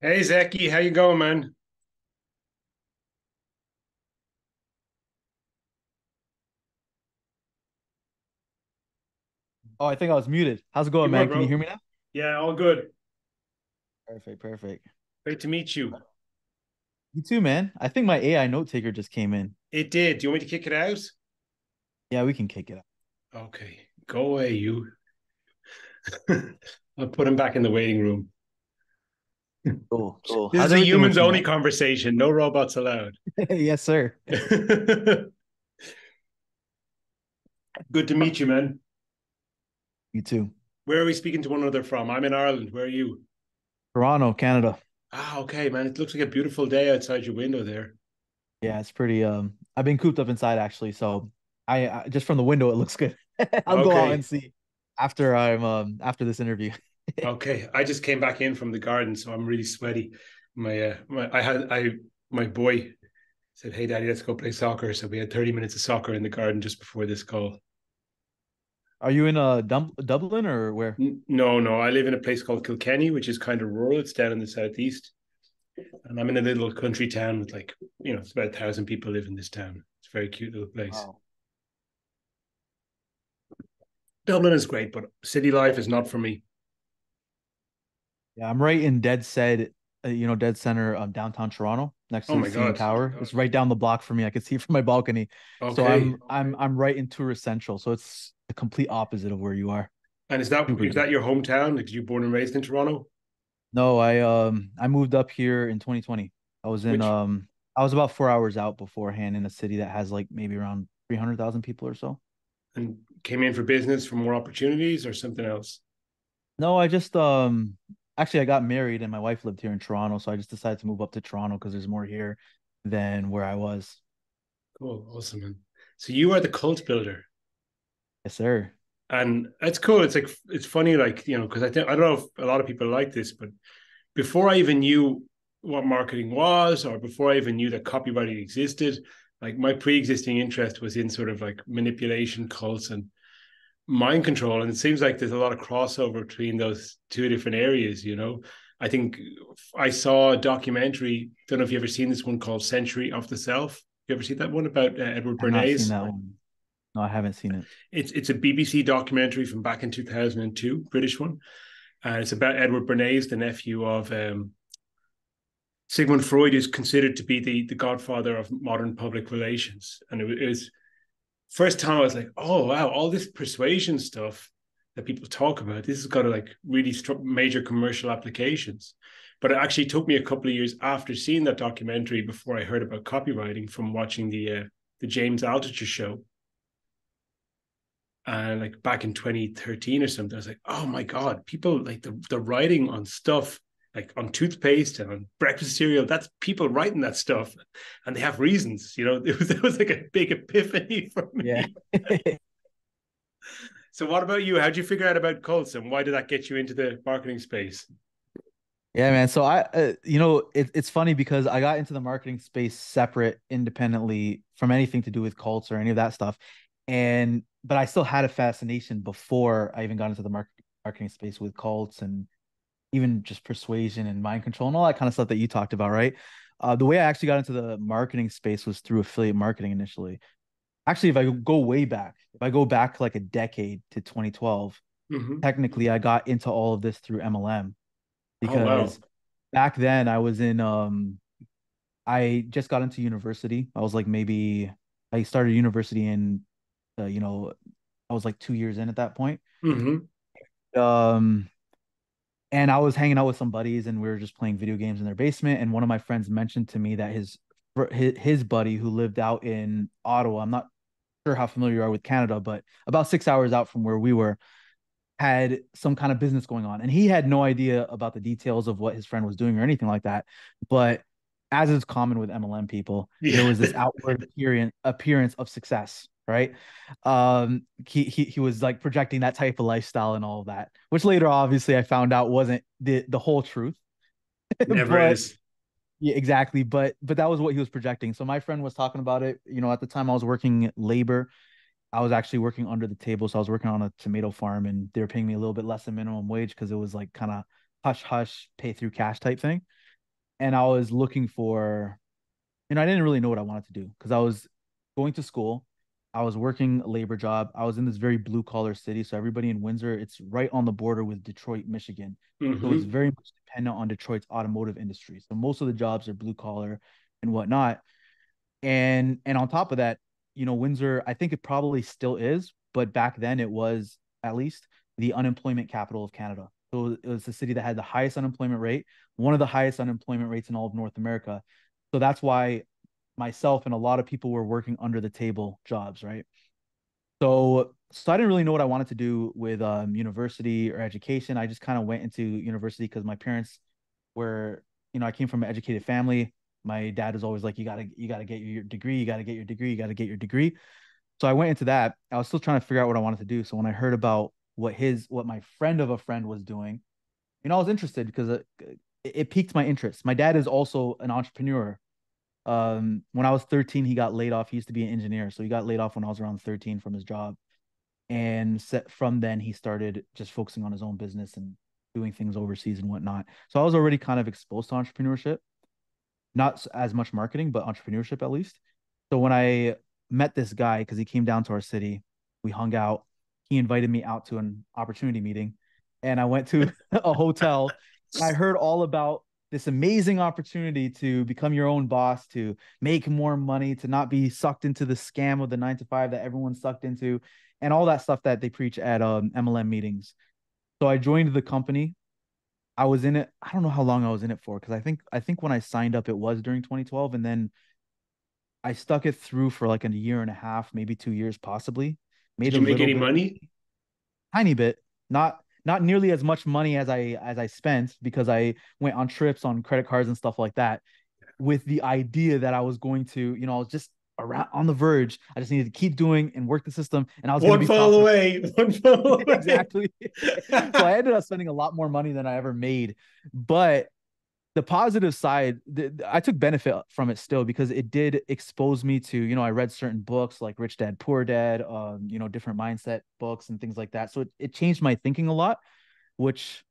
Hey Zeky, how you going, man? Oh, I think I was muted. How's it going, You man? Can you bro. hear me now? Yeah, all good. Perfect, perfect. Great to meet you. You too, man. I think my AI note taker just came in. It did. Do you want me to kick it out? Yeah, we can kick it out. Okay, go away, you. I'll put him back in the waiting room. Cool, cool. This How's is a humans only conversation. No robots allowed. Yes, sir. Good to meet you, man. You too. Where are we speaking to one another from? I'm in Ireland. Where are you? Toronto, Canada. Ah, okay, man. It looks like a beautiful day outside your window there. Yeah, it's pretty. Um, I've been cooped up inside actually, so I, I just from the window it looks good. I'll go out and see after I'm um after this interview. Okay, I just came back in from the garden, so I'm really sweaty. My, uh, my, I had, I, my boy said, "Hey, Daddy, let's go play soccer." So we had 30 minutes of soccer in the garden just before this call. Are you in uh Dum- Dublin or where? No, no, I live in a place called Kilkenny, which is kind of rural. It's down in the southeast, and I'm in a little country town with like, you know, it's about a thousand people live in this town. It's a very cute little place. Wow. Dublin is great, but city life is not for me. Yeah, I'm right in dead said, uh, you know, dead center of downtown Toronto, next to Oh the CN. Tower. It's right down the block for me. I can see it from my balcony. Okay. So I'm I'm I'm right in tourist central. So it's the complete opposite of where you are. and is that Super is that your hometown? Like, you born and raised in Toronto? No, I um I moved up here in 2020. I was in Which um I was about four hours out beforehand in a city that has like maybe around 300,000 people or so. and came in for business for more opportunities or something else? No, I just um actually I got married and my wife lived here in Toronto, so I just decided to move up to Toronto because there's more here than where I was. Cool, awesome, man. So you are the cult builder, Yes, sir. and it's cool. It's like it's funny, like you know, because I think I don't know if a lot of people like this, but before I even knew what marketing was, or before I even knew that copywriting existed, like my pre-existing interest was in sort of like manipulation, cults, and mind control. And it seems like there's a lot of crossover between those two different areas. You know, I think I saw a documentary. Don't know if you've ever seen this one called Century of the Self. You ever see that one about uh, Edward seen Bernays? No, I haven't seen it. It's it's a BBC documentary from back in 2002, British one. And it's about Edward Bernays, the nephew of um, Sigmund Freud, is considered to be the, the godfather of modern public relations. And it, it was first time I was like, oh wow, all this persuasion stuff that people talk about, this has got a like really stru- major commercial applications. But it actually took me a couple of years after seeing that documentary before I heard about copywriting from watching the uh, the James Altucher show uh, like back in 2013 or something. I was like, oh my God, people like the, the writing on stuff, like on toothpaste and on breakfast cereal, that's people writing that stuff and they have reasons, you know, it was, it was like a big epiphany for me. Yeah. So what about you? How'd you figure out about cults and why did that get you into the marketing space? Yeah, man. So I, uh, you know, it, it's funny because I got into the marketing space separate, independently from anything to do with cults or any of that stuff. And, but I still had a fascination before I even got into the market, marketing space with cults and even just persuasion and mind control and all that kind of stuff that you talked about, right? Uh, the way I actually got into the marketing space was through affiliate marketing initially. Actually, if I go way back, if I go back like a decade to 2012, Mhm. technically I got into all of this through MLM Oh, wow. because back then I was in um I just got into university. I was like maybe I started university in uh, you know I was like 2 years in at that point. Mhm. Um and I was hanging out with some buddies and we were just playing video games in their basement and one of my friends mentioned to me that his his, buddy who lived out in Ottawa, I'm not sure how familiar you are with Canada, but about 6 hours out from where we were had some kind of business going on and he had no idea about the details of what his friend was doing or anything like that. But as is common with MLM people there was this outward appearance of success right um he, he he was like projecting that type of lifestyle and all of that which later obviously I found out wasn't the the whole truth Never but is. yeah, exactly. But but that was what he was projecting. So my friend was talking about it. You know, at the time I was working labor. I was actually working under the table. So I was working on a tomato farm and they were paying me a little bit less than minimum wage because it was like kind of hush hush, pay through cash type thing. and I was looking for, you know, I didn't really know what I wanted to do because I was going to school. I was working a labor job. I was in this very blue collar city. So everybody in Windsor, it's right on the border with Detroit, Michigan. Mm-hmm. So it's mm-hmm. very much dependent on Detroit's automotive industry. So most of the jobs are blue collar and whatnot. And and on top of that, you know, Windsor, I think it probably still is, but back then it was at least the unemployment capital of Canada. So it was the city that had the highest unemployment rate, one of the highest unemployment rates in all of North America. So that's why myself and a lot of people were working under the table jobs, right? So so I didn't really know what I wanted to do with um, university or education. I just kind of went into university because my parents were, you know, I came from an educated family. My dad was always like, "You gotta, you gotta get your degree. You gotta get your degree. You gotta get your degree." So I went into that. I was still trying to figure out what I wanted to do. So when I heard about what his what my friend of a friend was doing you know i was interested because it, it piqued my interest my dad is also an entrepreneur um when i was 13 he got laid off. He used to be an engineer so he got laid off when i was around 13 from his job. And set, from then he started just focusing on his own business and doing things overseas and whatnot. So i was already kind of exposed to entrepreneurship. Not as much marketing but entrepreneurship at least. So when i met this guy because he came down to our city we hung out. He invited me out to an opportunity meeting and I went to a hotel. I heard all about this amazing opportunity to become your own boss, to make more money, to not be sucked into the scam of the nine to five that everyone's sucked into, and all that stuff that they preach at um, MLM meetings. So I joined the company. I was in it. I don't know how long I was in it for because I think I think when I signed up it was during 2012, and then I stuck it through for like a year and a half, maybe two years, possibly. Made Did you make any bit, money? Tiny bit, not not nearly as much money as I as I spent because I went on trips on credit cards and stuff like that, with the idea that I was going to, you know, I was just around on the verge. I just needed to keep doing and work the system, and I was one fall away, one fall away. exactly. so I ended up spending a lot more money than I ever made, but the positive side, the, I took benefit from it still because it did expose me to, you know, I read certain books like Rich Dad Poor Dad, um, you know, different mindset books and things like that. So it, it changed my thinking a lot, which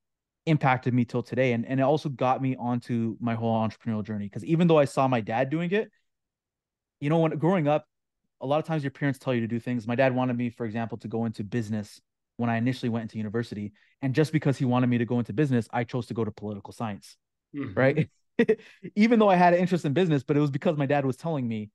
impacted me till today. And, and it also got me onto my whole entrepreneurial journey. Because even though I saw my dad doing it, you know, when growing up, a lot of times your parents tell you to do things. My dad wanted me, for example, to go into business when I initially went into university. And just because he wanted me to go into business, I chose to go to political science mm-hmm. right? Even though I had an interest in business, but it was because my dad was telling me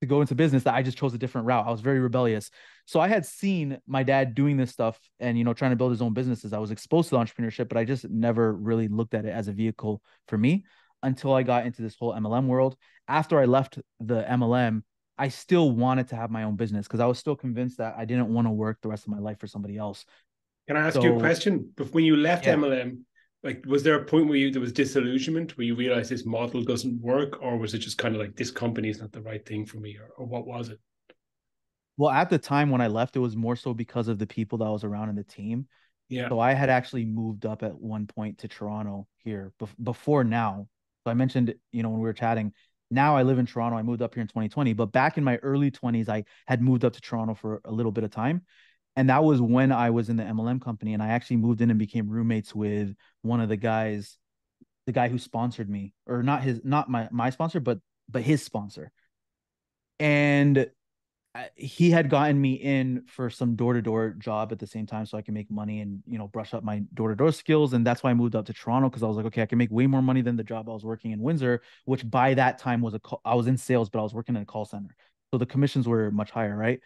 to go into business that I just chose a different route. I was very rebellious. So I had seen my dad doing this stuff and you know trying to build his own businesses. I was exposed to entrepreneurship, but I just never really looked at it as a vehicle for me until I got into this whole MLM world. After I left the MLM, I still wanted to have my own business because I was still convinced that I didn't want to work the rest of my life for somebody else. Can I ask so, you a question? When you left yeah. MLM, like was there a point where you there was disillusionment where you realized this model doesn't work or was it just kind of like this company is not the right thing for me or, or what was it? Well at the time when i left it was more so because of the people that was around in the team. Yeah. So i had actually moved up at one point to toronto here be- before now. So i mentioned you know when we were chatting now i live in toronto. I moved up here in 2020 but back in my early 20s i had moved up to toronto for a little bit of time and that was when I was in the MLM company, and I actually moved in and became roommates with one of the guys, the guy who sponsored me, or not his, not my my sponsor, but but his sponsor. And he had gotten me in for some door to door job at the same time, so I can make money and you know brush up my door to door skills. And that's why I moved up to Toronto because I was like, okay, I can make way more money than the job I was working in Windsor, which by that time was a call, I was in sales, but I was working in a call center, so the commissions were much higher, right?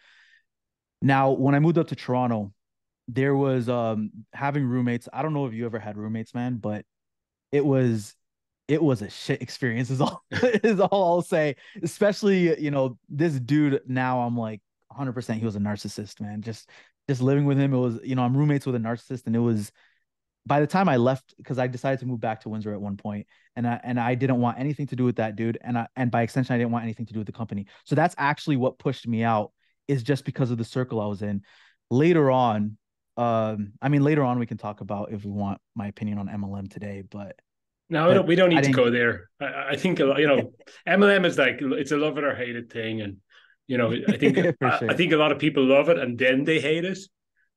Now, when I moved up to Toronto, there was um having roommates. I don't know if you ever had roommates, man, but it was it was a shit experience is all is all I'll say. Especially, you know, this dude now I'm like 100% he was a narcissist, man. Just just living with him it was, you know, I'm roommates with a narcissist and it was by the time I left because I decided to move back to Windsor at one point and I and I didn't want anything to do with that dude and I and by extension I didn't want anything to do with the company. So that's actually what pushed me out is just because of the circle I was in. Later on, um, I mean, later on we can talk about if we want my opinion on MLM today, but no, but we don't need to go there. I, I, think you know, MLM is like it's a love it or hate it thing, and you know, I think sure. I, I, think a lot of people love it and then they hate it,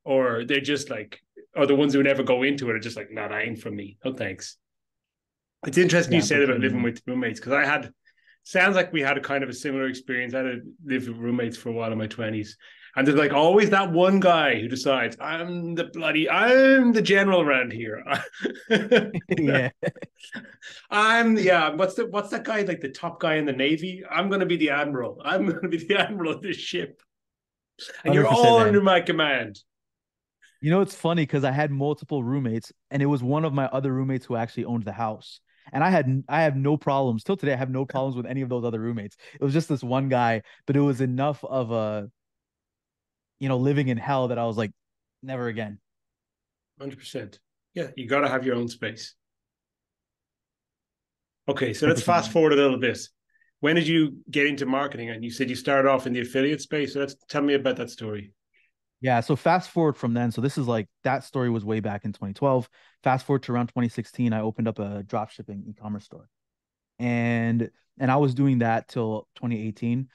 or they're just like, or the ones who never go into it are just like, "Not, nah, ain't for me. No thanks." It's interesting yeah, you said about living with roommates because I had sounds like we had a kind of a similar experience. I had lived with roommates for a while in my twenties, and there's like always that one guy who decides I'm the bloody I'm the general around here. yeah, I'm yeah. What's the what's that guy like the top guy in the navy? I'm going to be the admiral. I'm going to be the admiral of this ship, and you're all man. under my command. You know, it's funny because I had multiple roommates, and it was one of my other roommates who actually owned the house. And I had I have no problems till today. I have no problems with any of those other roommates. It was just this one guy, but it was enough of a, you know, living in hell that I was like, never again. Hundred percent. Yeah, you got to have your own space. Okay, so let's fast forward a little bit. When did you get into marketing? And you said you started off in the affiliate space. So let's tell me about that story. Yeah. So fast forward from then. So this is like that story was way back in 2012. Fast forward to around 2016, I opened up a drop shipping e-commerce store. And and I was doing that till 2018.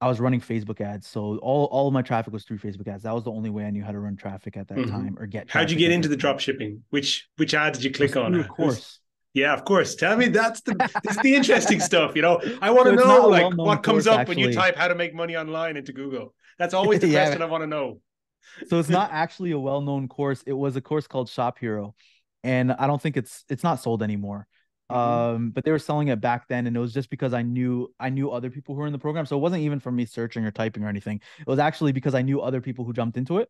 I was running Facebook ads. So all, all of my traffic was through Facebook ads. That was the only way I knew how to run traffic at that mm-hmm. time or get How'd you get into the drop shipping? Which which ad did you click on? Of course. Yeah, of course. Tell me that's the this is the interesting stuff. You know, I want to so know like what comes up actually. when you type how to make money online into Google. That's always the yeah, question I want to know. so it's not actually a well-known course. It was a course called Shop Hero, and I don't think it's it's not sold anymore. Mm-hmm. Um, but they were selling it back then, and it was just because I knew I knew other people who were in the program. So it wasn't even from me searching or typing or anything. It was actually because I knew other people who jumped into it.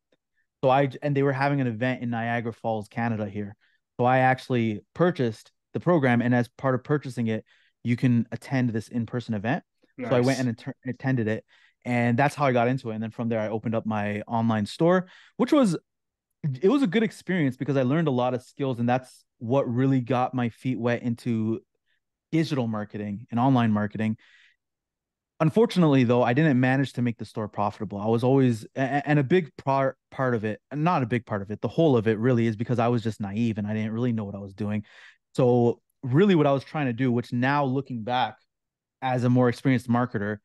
So I and they were having an event in Niagara Falls, Canada here. So I actually purchased the program, and as part of purchasing it, you can attend this in-person event. Nice. So I went and att- attended it, and that's how I got into it. And then from there, I opened up my online store, which was it was a good experience because I learned a lot of skills, and that's what really got my feet wet into digital marketing and online marketing. Unfortunately, though, I didn't manage to make the store profitable. I was always, and a big part part of it, not a big part of it, the whole of it really is because I was just naive and I didn't really know what I was doing. So, really, what I was trying to do, which now looking back as a more experienced marketer,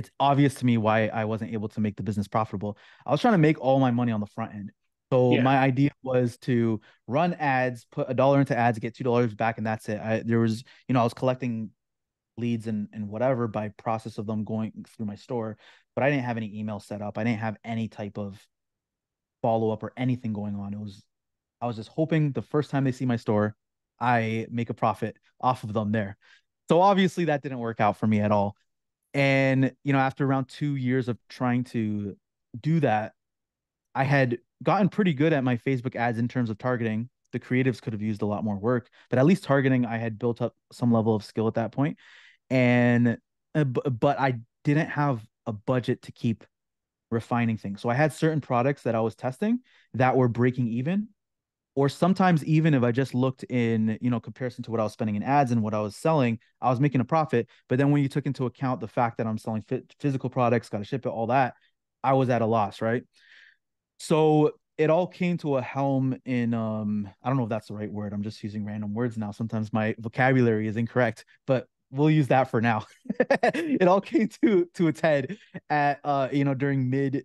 it's obvious to me why I wasn't able to make the business profitable. I was trying to make all my money on the front end. So yeah. my idea was to run ads, put a dollar into ads, get two dollars back, and that's it. I, there was, you know, I was collecting leads and and whatever by process of them going through my store, but I didn't have any email set up. I didn't have any type of follow up or anything going on. It was, I was just hoping the first time they see my store, I make a profit off of them there. So obviously that didn't work out for me at all. And, you know, after around two years of trying to do that, I had gotten pretty good at my Facebook ads in terms of targeting. The creatives could have used a lot more work, but at least targeting, I had built up some level of skill at that point. And, uh, but I didn't have a budget to keep refining things. So I had certain products that I was testing that were breaking even or sometimes even if I just looked in, you know, comparison to what I was spending in ads and what I was selling, I was making a profit. But then when you took into account the fact that I'm selling physical products, got to ship it, all that, I was at a loss, right? So it all came to a helm in um I don't know if that's the right word. I'm just using random words now. Sometimes my vocabulary is incorrect, but we'll use that for now. it all came to to its head at uh you know during mid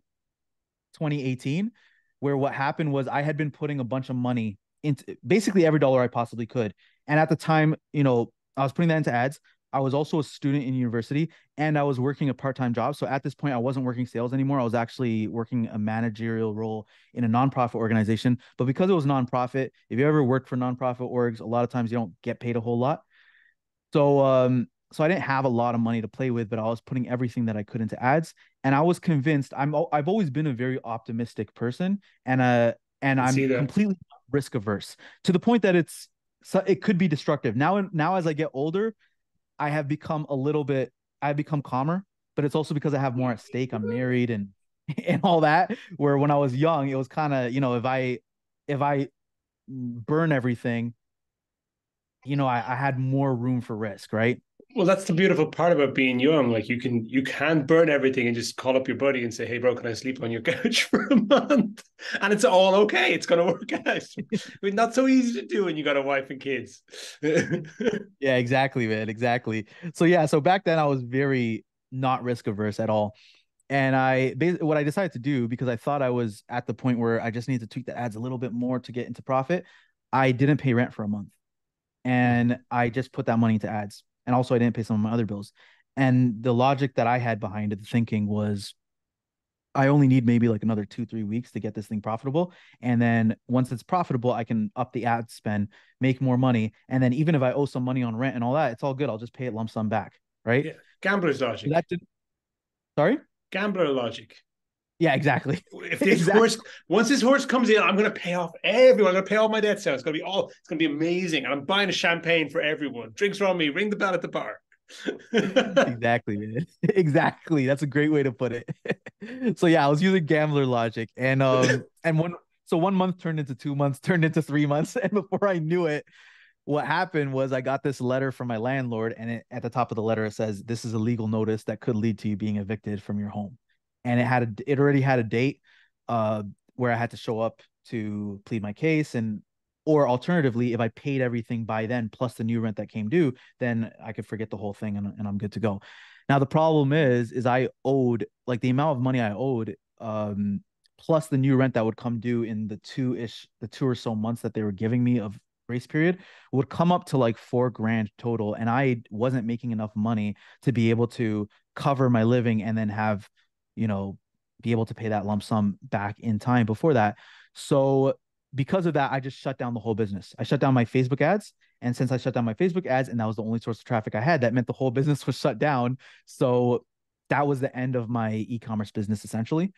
2018 where what happened was I had been putting a bunch of money into basically every dollar I possibly could. And at the time, you know, I was putting that into ads. I was also a student in university and I was working a part-time job. So at this point, I wasn't working sales anymore. I was actually working a managerial role in a nonprofit organization. But because it was nonprofit, if you ever worked for nonprofit orgs, a lot of times you don't get paid a whole lot. So um, so I didn't have a lot of money to play with, but I was putting everything that I could into ads, and I was convinced. I'm I've always been a very optimistic person, and uh and I'm completely risk averse to the point that it's so it could be destructive. Now now as I get older, I have become a little bit. I've become calmer, but it's also because I have more at stake. I'm married and and all that. Where when I was young, it was kind of you know if I if I burn everything, you know I, I had more room for risk, right? Well, that's the beautiful part about being young. Like you can you can burn everything and just call up your buddy and say, "Hey, bro, can I sleep on your couch for a month?" And it's all okay. It's going to work out. I mean, not so easy to do when you got a wife and kids. yeah, exactly, man. Exactly. So yeah, so back then I was very not risk averse at all. And I what I decided to do because I thought I was at the point where I just need to tweak the ads a little bit more to get into profit. I didn't pay rent for a month. and I just put that money into ads. And also I didn't pay some of my other bills. And the logic that I had behind it, the thinking was I only need maybe like another two, three weeks to get this thing profitable. And then once it's profitable, I can up the ad spend, make more money. And then even if I owe some money on rent and all that, it's all good. I'll just pay it lump sum back. Right. Yeah. Gambler's logic. That did... Sorry? Gambler logic. Yeah, exactly. If this exactly. horse, once this horse comes in, I'm going to pay off everyone. I'm going to pay all my debts out. It's going to be all. It's going to be amazing. And I'm buying a champagne for everyone. Drinks from me. Ring the bell at the bar. exactly, man. exactly. That's a great way to put it. so yeah, I was using gambler logic, and um, and one so one month turned into two months, turned into three months, and before I knew it, what happened was I got this letter from my landlord, and it, at the top of the letter it says, "This is a legal notice that could lead to you being evicted from your home." And it had a it already had a date uh where I had to show up to plead my case and or alternatively if I paid everything by then plus the new rent that came due then I could forget the whole thing and, and I'm good to go. Now the problem is is I owed like the amount of money I owed um plus the new rent that would come due in the two ish the two or so months that they were giving me of grace period would come up to like four grand total and i wasn't making enough money to be able to cover my living and then have you know, be able to pay that lump sum back in time before that. So because of that, I just shut down the whole business. I shut down my Facebook ads. And since I shut down my Facebook ads and that was the only source of traffic I had, that meant the whole business was shut down. So that was the end of my e-commerce business essentially.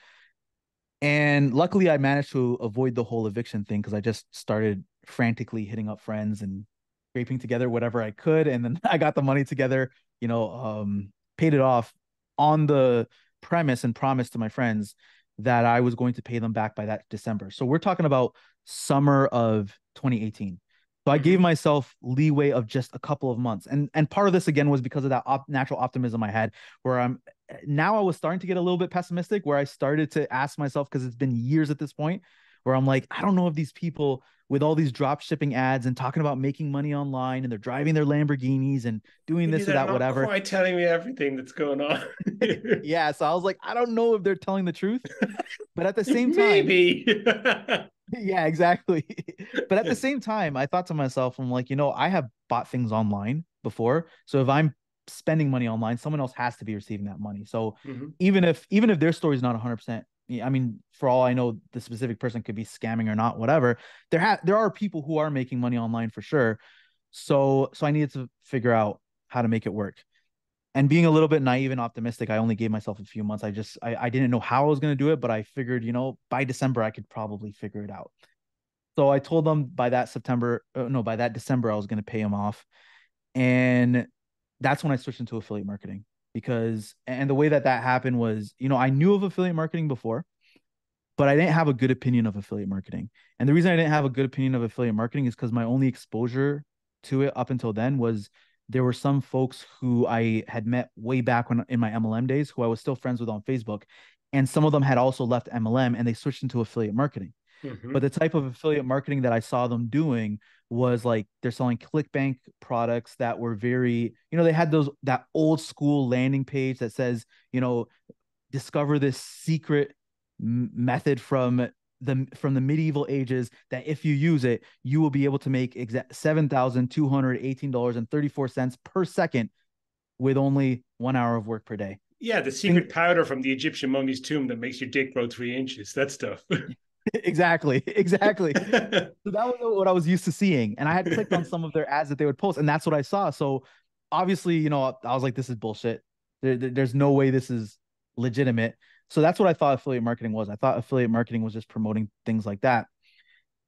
And luckily I managed to avoid the whole eviction thing because I just started frantically hitting up friends and scraping together whatever I could. And then I got the money together, you know, um, paid it off on the premise and promise to my friends that I was going to pay them back by that December. So we're talking about summer of 2018. So I gave mm-hmm. myself leeway of just a couple of months. And and part of this again was because of that op- natural optimism I had where I'm now I was starting to get a little bit pessimistic where I started to ask myself because it's been years at this point where I'm like I don't know if these people with all these drop shipping ads and talking about making money online and they're driving their Lamborghinis and doing this or that, whatever. Quite telling me everything that's going on. yeah, so I was like, I don't know if they're telling the truth, but at the same time, maybe. yeah, exactly. but at the same time, I thought to myself, I'm like, you know, I have bought things online before, so if I'm spending money online, someone else has to be receiving that money. So mm-hmm. even if even if their story is not 100 percent I mean, for all I know, the specific person could be scamming or not, whatever. There ha- there are people who are making money online for sure. So so I needed to figure out how to make it work. And being a little bit naive and optimistic, I only gave myself a few months. I just I, I didn't know how I was gonna do it, but I figured, you know, by December I could probably figure it out. So I told them by that September, uh, no, by that December I was gonna pay them off, and that's when I switched into affiliate marketing because and the way that that happened was you know i knew of affiliate marketing before but i didn't have a good opinion of affiliate marketing. And the reason i didn't have a good opinion of affiliate marketing is because my only exposure to it up until then was there were some folks who i had met way back when in my mlm days who i was still friends with on facebook and some of them had also left mlm and they switched into affiliate marketing mm-hmm. but the type of affiliate marketing that i saw them doing was like they're selling ClickBank products that were very, you know, they had those that old school landing page that says, you know, discover this secret m- method from the from the medieval ages that if you use it, you will be able to make exact seven thousand two hundred eighteen dollars and thirty four cents per second with only one hour of work per day. Yeah, the secret powder from the Egyptian mummy's tomb that makes your dick grow three inches. That stuff. exactly exactly. So that was what i was used to seeing and i had clicked on some of their ads that they would post and that's what i saw. So obviously you know i was like this is bullshit. There, there's no way this is legitimate. So that's what i thought affiliate marketing was. I thought affiliate marketing was just promoting things like that.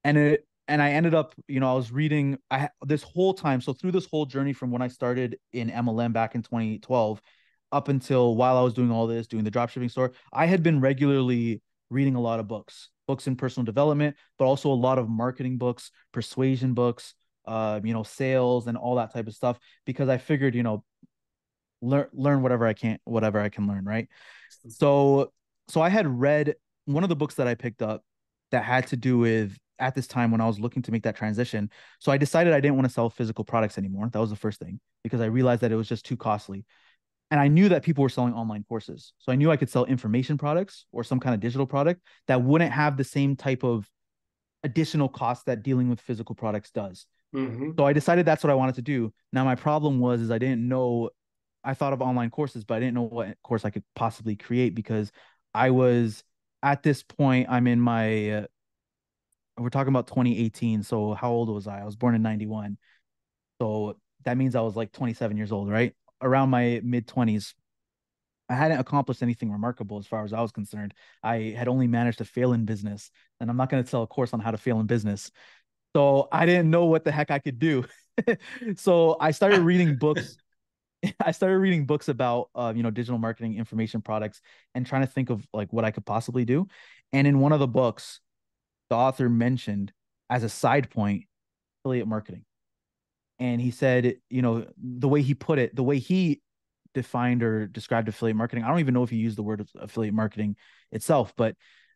And it and i ended up you know i was reading i this whole time so through this whole journey from when i started in mlm back in 2012 up until while i was doing all this doing the dropshipping store i had been regularly reading a lot of books books in personal development, but also a lot of marketing books, persuasion books, uh, you know, sales and all that type of stuff. Because I figured, you know, learn learn whatever I can, whatever I can learn, right? So, so I had read one of the books that I picked up that had to do with at this time when I was looking to make that transition. So I decided I didn't want to sell physical products anymore. That was the first thing because I realized that it was just too costly and I knew that people were selling online courses. So I knew I could sell information products or some kind of digital product that wouldn't have the same type of additional cost that dealing with physical products does. Mm-hmm. So I decided that's what I wanted to do. Now my problem was is I didn't know I thought of online courses, but I didn't know what course I could possibly create because I was at this point I'm in my uh, we're talking about 2018. So how old was I? I was born in 91. So that means I was like 27 years old, right? Around my mid 20s. I hadn't accomplished anything remarkable as far as I was concerned. I had only managed to fail in business, and I'm not going to sell a course on how to fail in business. So I didn't know what the heck I could do. so I started reading books. I started reading books about uh, you know digital marketing information products and trying to think of like what I could possibly do. And in one of the books, the author mentioned as a side point affiliate marketing. And he said, you know, the way he put it, the way he defined or described affiliate marketing, I don't even know if he used the word affiliate marketing itself, but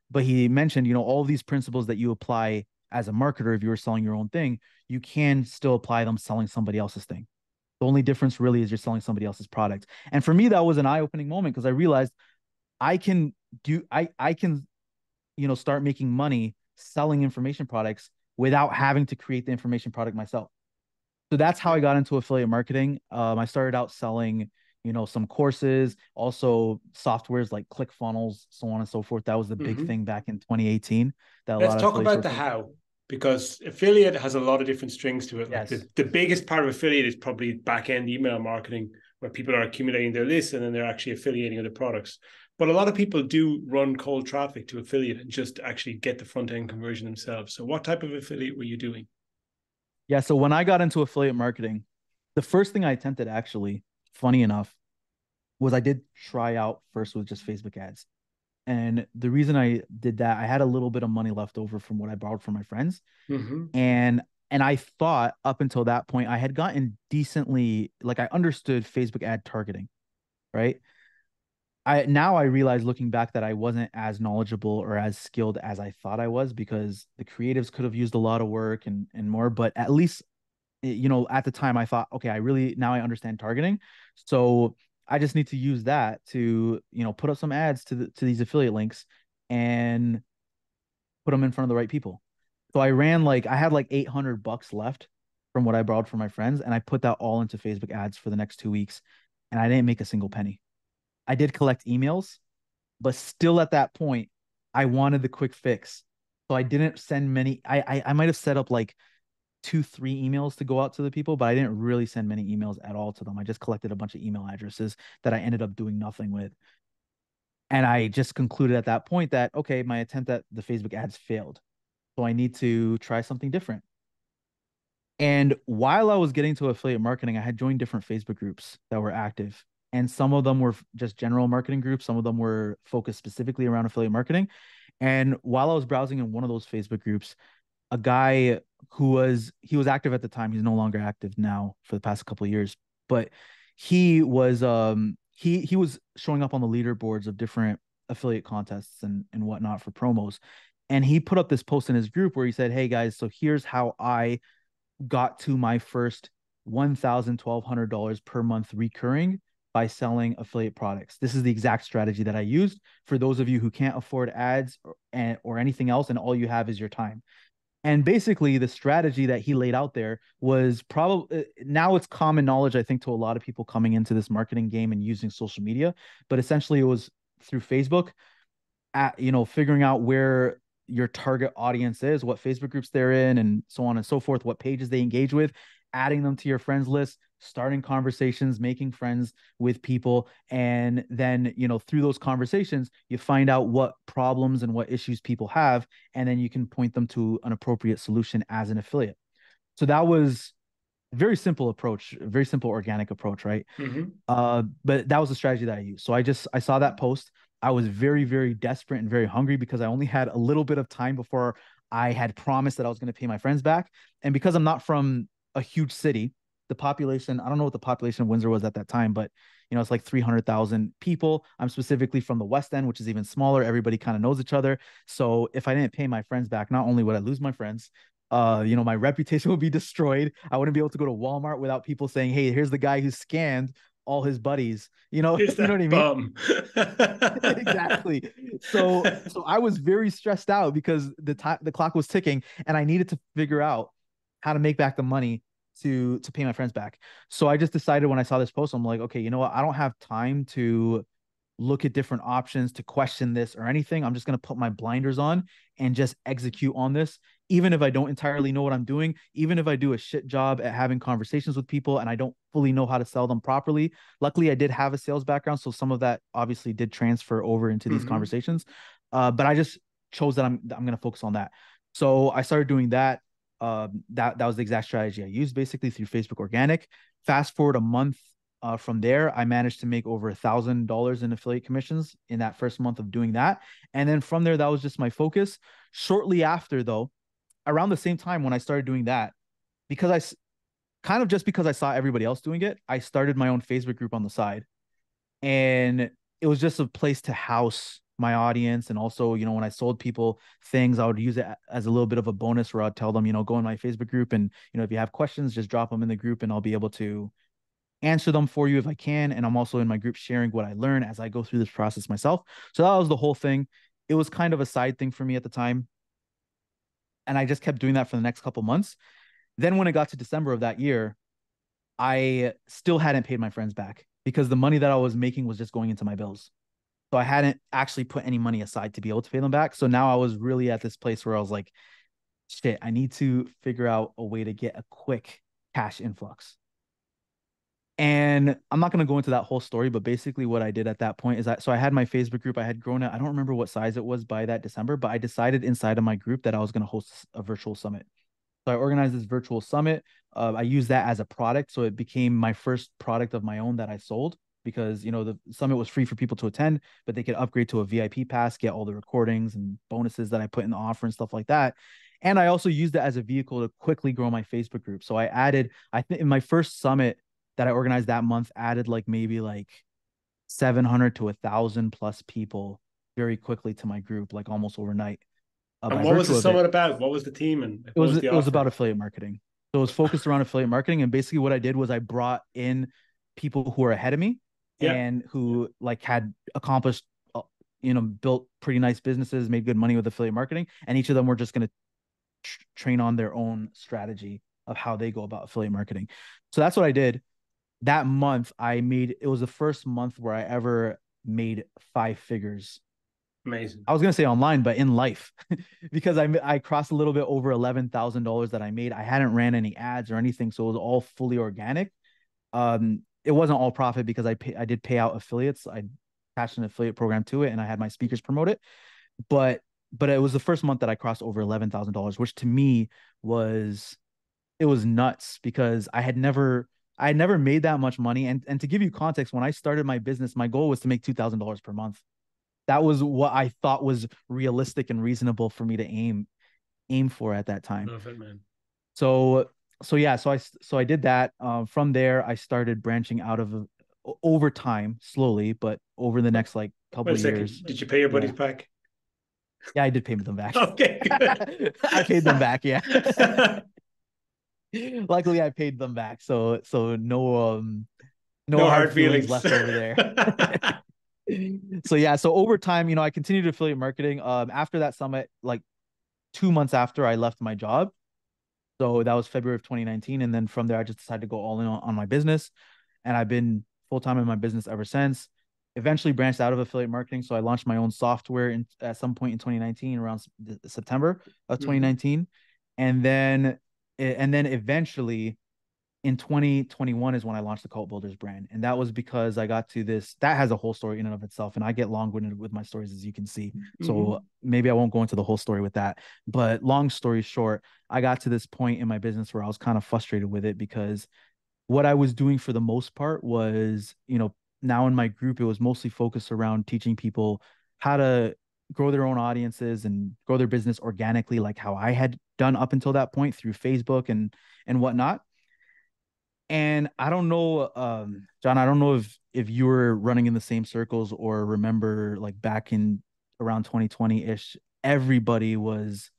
but he mentioned, you know, all these principles that you apply as a marketer, if you were selling your own thing, you can still apply them selling somebody else's thing. The only difference really is you're selling somebody else's product. And for me, that was an eye-opening moment because I realized I can do I I can, you know, start making money selling information products without having to create the information product myself. So that's how I got into affiliate marketing. Um, I started out selling, you know, some courses, also softwares like ClickFunnels, so on and so forth. That was the big mm-hmm. thing back in 2018. That Let's talk about the how because affiliate has a lot of different strings to it. Like yes. the, the biggest part of affiliate is probably back end email marketing, where people are accumulating their lists and then they're actually affiliating other products. But a lot of people do run cold traffic to affiliate and just actually get the front end conversion themselves. So, what type of affiliate were you doing? Yeah. So, when I got into affiliate marketing, the first thing I attempted, actually, funny enough, was I did try out first with just Facebook ads. And the reason I did that, I had a little bit of money left over from what I borrowed from my friends. Mm-hmm. And and I thought up until that point I had gotten decently like I understood Facebook ad targeting, right? I now I realize looking back that I wasn't as knowledgeable or as skilled as I thought I was because the creatives could have used a lot of work and and more but at least eh, you know at the time I thought okay I really now I understand targeting. So I just need to use that to you know put up some ads to the, to these affiliate links and put them in front of the right people. So I ran like I had like 800 bucks left from what I borrowed from my friends and I put that all into Facebook ads for the next 2 weeks and I didn't make a single penny I did collect emails, but still at that point, I wanted the quick fix. So I didn't send many. I I, I might have set up like two, three emails to go out to the people, but I didn't really send many emails at all to them. I just collected a bunch of email addresses that I ended up doing nothing with. And I just concluded at that point that okay, my attempt at the Facebook ads failed. So I need to try something different. And while I was getting to affiliate marketing, I had joined different Facebook groups that were active and some of them were just general marketing groups some of them were focused specifically around affiliate marketing. And while i was browsing in one of those facebook groups a guy who was he was active at the time he's no longer active now for the past couple of years but he was um he he was showing up on the leaderboards of different affiliate contests and and whatnot for promos. And he put up this post in his group where he said hey guys so here's how i got to my first $1000 $1200 per month recurring by selling affiliate products. This is the exact strategy that I used for those of you who can't afford ads or, or anything else, and all you have is your time. And basically, the strategy that he laid out there was probably uh, now it's common knowledge, I think, to a lot of people coming into this marketing game and using social media. But essentially, it was through Facebook, at you know, figuring out where your target audience is, what Facebook groups they're in, and so on and so forth, what pages they engage with, adding them to your friends list, starting conversations, making friends with people. And then, you know, through those conversations, you find out what problems and what issues people have. And then you can point them to an appropriate solution as an affiliate. So that was a very simple approach, very simple organic approach, right? Mm-hmm. Uh, but that was the strategy that I used. So I just I saw that post. I was very, very desperate and very hungry because I only had a little bit of time before I had promised that I was going to pay my friends back. And because I'm not from a huge city. The population, I don't know what the population of Windsor was at that time, but you know, it's like 300,000 people. I'm specifically from the West End, which is even smaller. Everybody kind of knows each other. So if I didn't pay my friends back, not only would I lose my friends, uh, you know, my reputation would be destroyed. I wouldn't be able to go to Walmart without people saying, "Hey, here's the guy who scanned all his buddies." You know, you know what I mean? exactly. So, so I was very stressed out because the time the clock was ticking, and I needed to figure out how to make back the money to to pay my friends back. So I just decided when I saw this post, I'm like, okay, you know what? I don't have time to look at different options to question this or anything. I'm just going to put my blinders on and just execute on this, even if I don't entirely know what I'm doing, even if I do a shit job at having conversations with people and I don't fully know how to sell them properly. Luckily, I did have a sales background. So some of that obviously did transfer over into these mm-hmm. conversations. Uh, but I just chose that I'm, I'm going to focus on that. So I started doing that. Uh, that that was the exact strategy I used basically through Facebook organic. Fast forward a month uh, from there, I managed to make over a thousand dollars in affiliate commissions in that first month of doing that. And then from there, that was just my focus. Shortly after, though, around the same time when I started doing that, because I kind of just because I saw everybody else doing it, I started my own Facebook group on the side. And it was just a place to house my audience. And also, you know, when I sold people things, I would use it as a little bit of a bonus where I'd tell them, you know, go in my Facebook group and, you know, if you have questions, just drop them in the group and I'll be able to answer them for you if I can. And I'm also in my group sharing what I learn as I go through this process myself. So that was the whole thing. It was kind of a side thing for me at the time. And I just kept doing that for the next couple months. Then when it got to December of that year, I still hadn't paid my friends back because the money that I was making was just going into my bills. So I hadn't actually put any money aside to be able to pay them back. So now I was really at this place where I was like, shit, I need to figure out a way to get a quick cash influx. And I'm not going to go into that whole story, but basically what I did at that point is that so I had my Facebook group. I had grown it. I don't remember what size it was by that December, but I decided inside of my group that I was going to host a virtual summit. So I organized this virtual summit. Uh, I used that as a product, so it became my first product of my own that I sold because you know the summit was free for people to attend, but they could upgrade to a VIP pass, get all the recordings and bonuses that I put in the offer and stuff like that. And I also used it as a vehicle to quickly grow my Facebook group. So I added, I think in my first summit, that I organized that month added like maybe like 700 to a thousand plus people very quickly to my group, like almost overnight. Uh, and what was the summit about? What was the team? And it was, was it was about affiliate marketing. So it was focused around affiliate marketing. And basically what I did was I brought in people who are ahead of me yeah. and who like had accomplished, uh, you know, built pretty nice businesses, made good money with affiliate marketing. And each of them were just going to tr- train on their own strategy of how they go about affiliate marketing. So that's what I did that month I made it was the first month where I ever made five figures. Amazing. I was gonna say online, but in life, because I I crossed a little bit over eleven thousand dollars that I made. I hadn't ran any ads or anything, so it was all fully organic. Um, it wasn't all profit because I pay, I did pay out affiliates. I attached an affiliate program to it, and I had my speakers promote it. But but it was the first month that I crossed over eleven thousand dollars, which to me was it was nuts because I had never I had never made that much money. And and to give you context, when I started my business, my goal was to make two thousand dollars per month. That was what I thought was realistic and reasonable for me to aim aim for at that time. Love it, man. So so yeah, so I so I did that. Um, from there, I started branching out of over time, slowly, but over the next like couple of years. Did you pay your buddies yeah. back? Yeah, I did pay them back. Okay, I paid them back. Yeah. Luckily, I paid them back, so so no um no, no hard, hard feelings, feelings left over there. so yeah, so over time, you know, I continued affiliate marketing. Um, after that summit, like two months after I left my job, so that was February of 2019, and then from there, I just decided to go all in on, on my business, and I've been full time in my business ever since. Eventually branched out of affiliate marketing, so I launched my own software in, at some point in 2019, around September of 2019, mm-hmm. and then and then eventually in 2021 is when I launched the Cult Builders brand. And that was because I got to this, that has a whole story in and of itself. And I get long winded with my stories, as you can see. Mm-hmm. So maybe I won't go into the whole story with that. But long story short, I got to this point in my business where I was kind of frustrated with it because what I was doing for the most part was, you know, now in my group, it was mostly focused around teaching people how to grow their own audiences and grow their business organically, like how I had done up until that point through Facebook and and whatnot. And I don't know, um, John, I don't know if if you were running in the same circles or remember like back in around 2020 ish, everybody was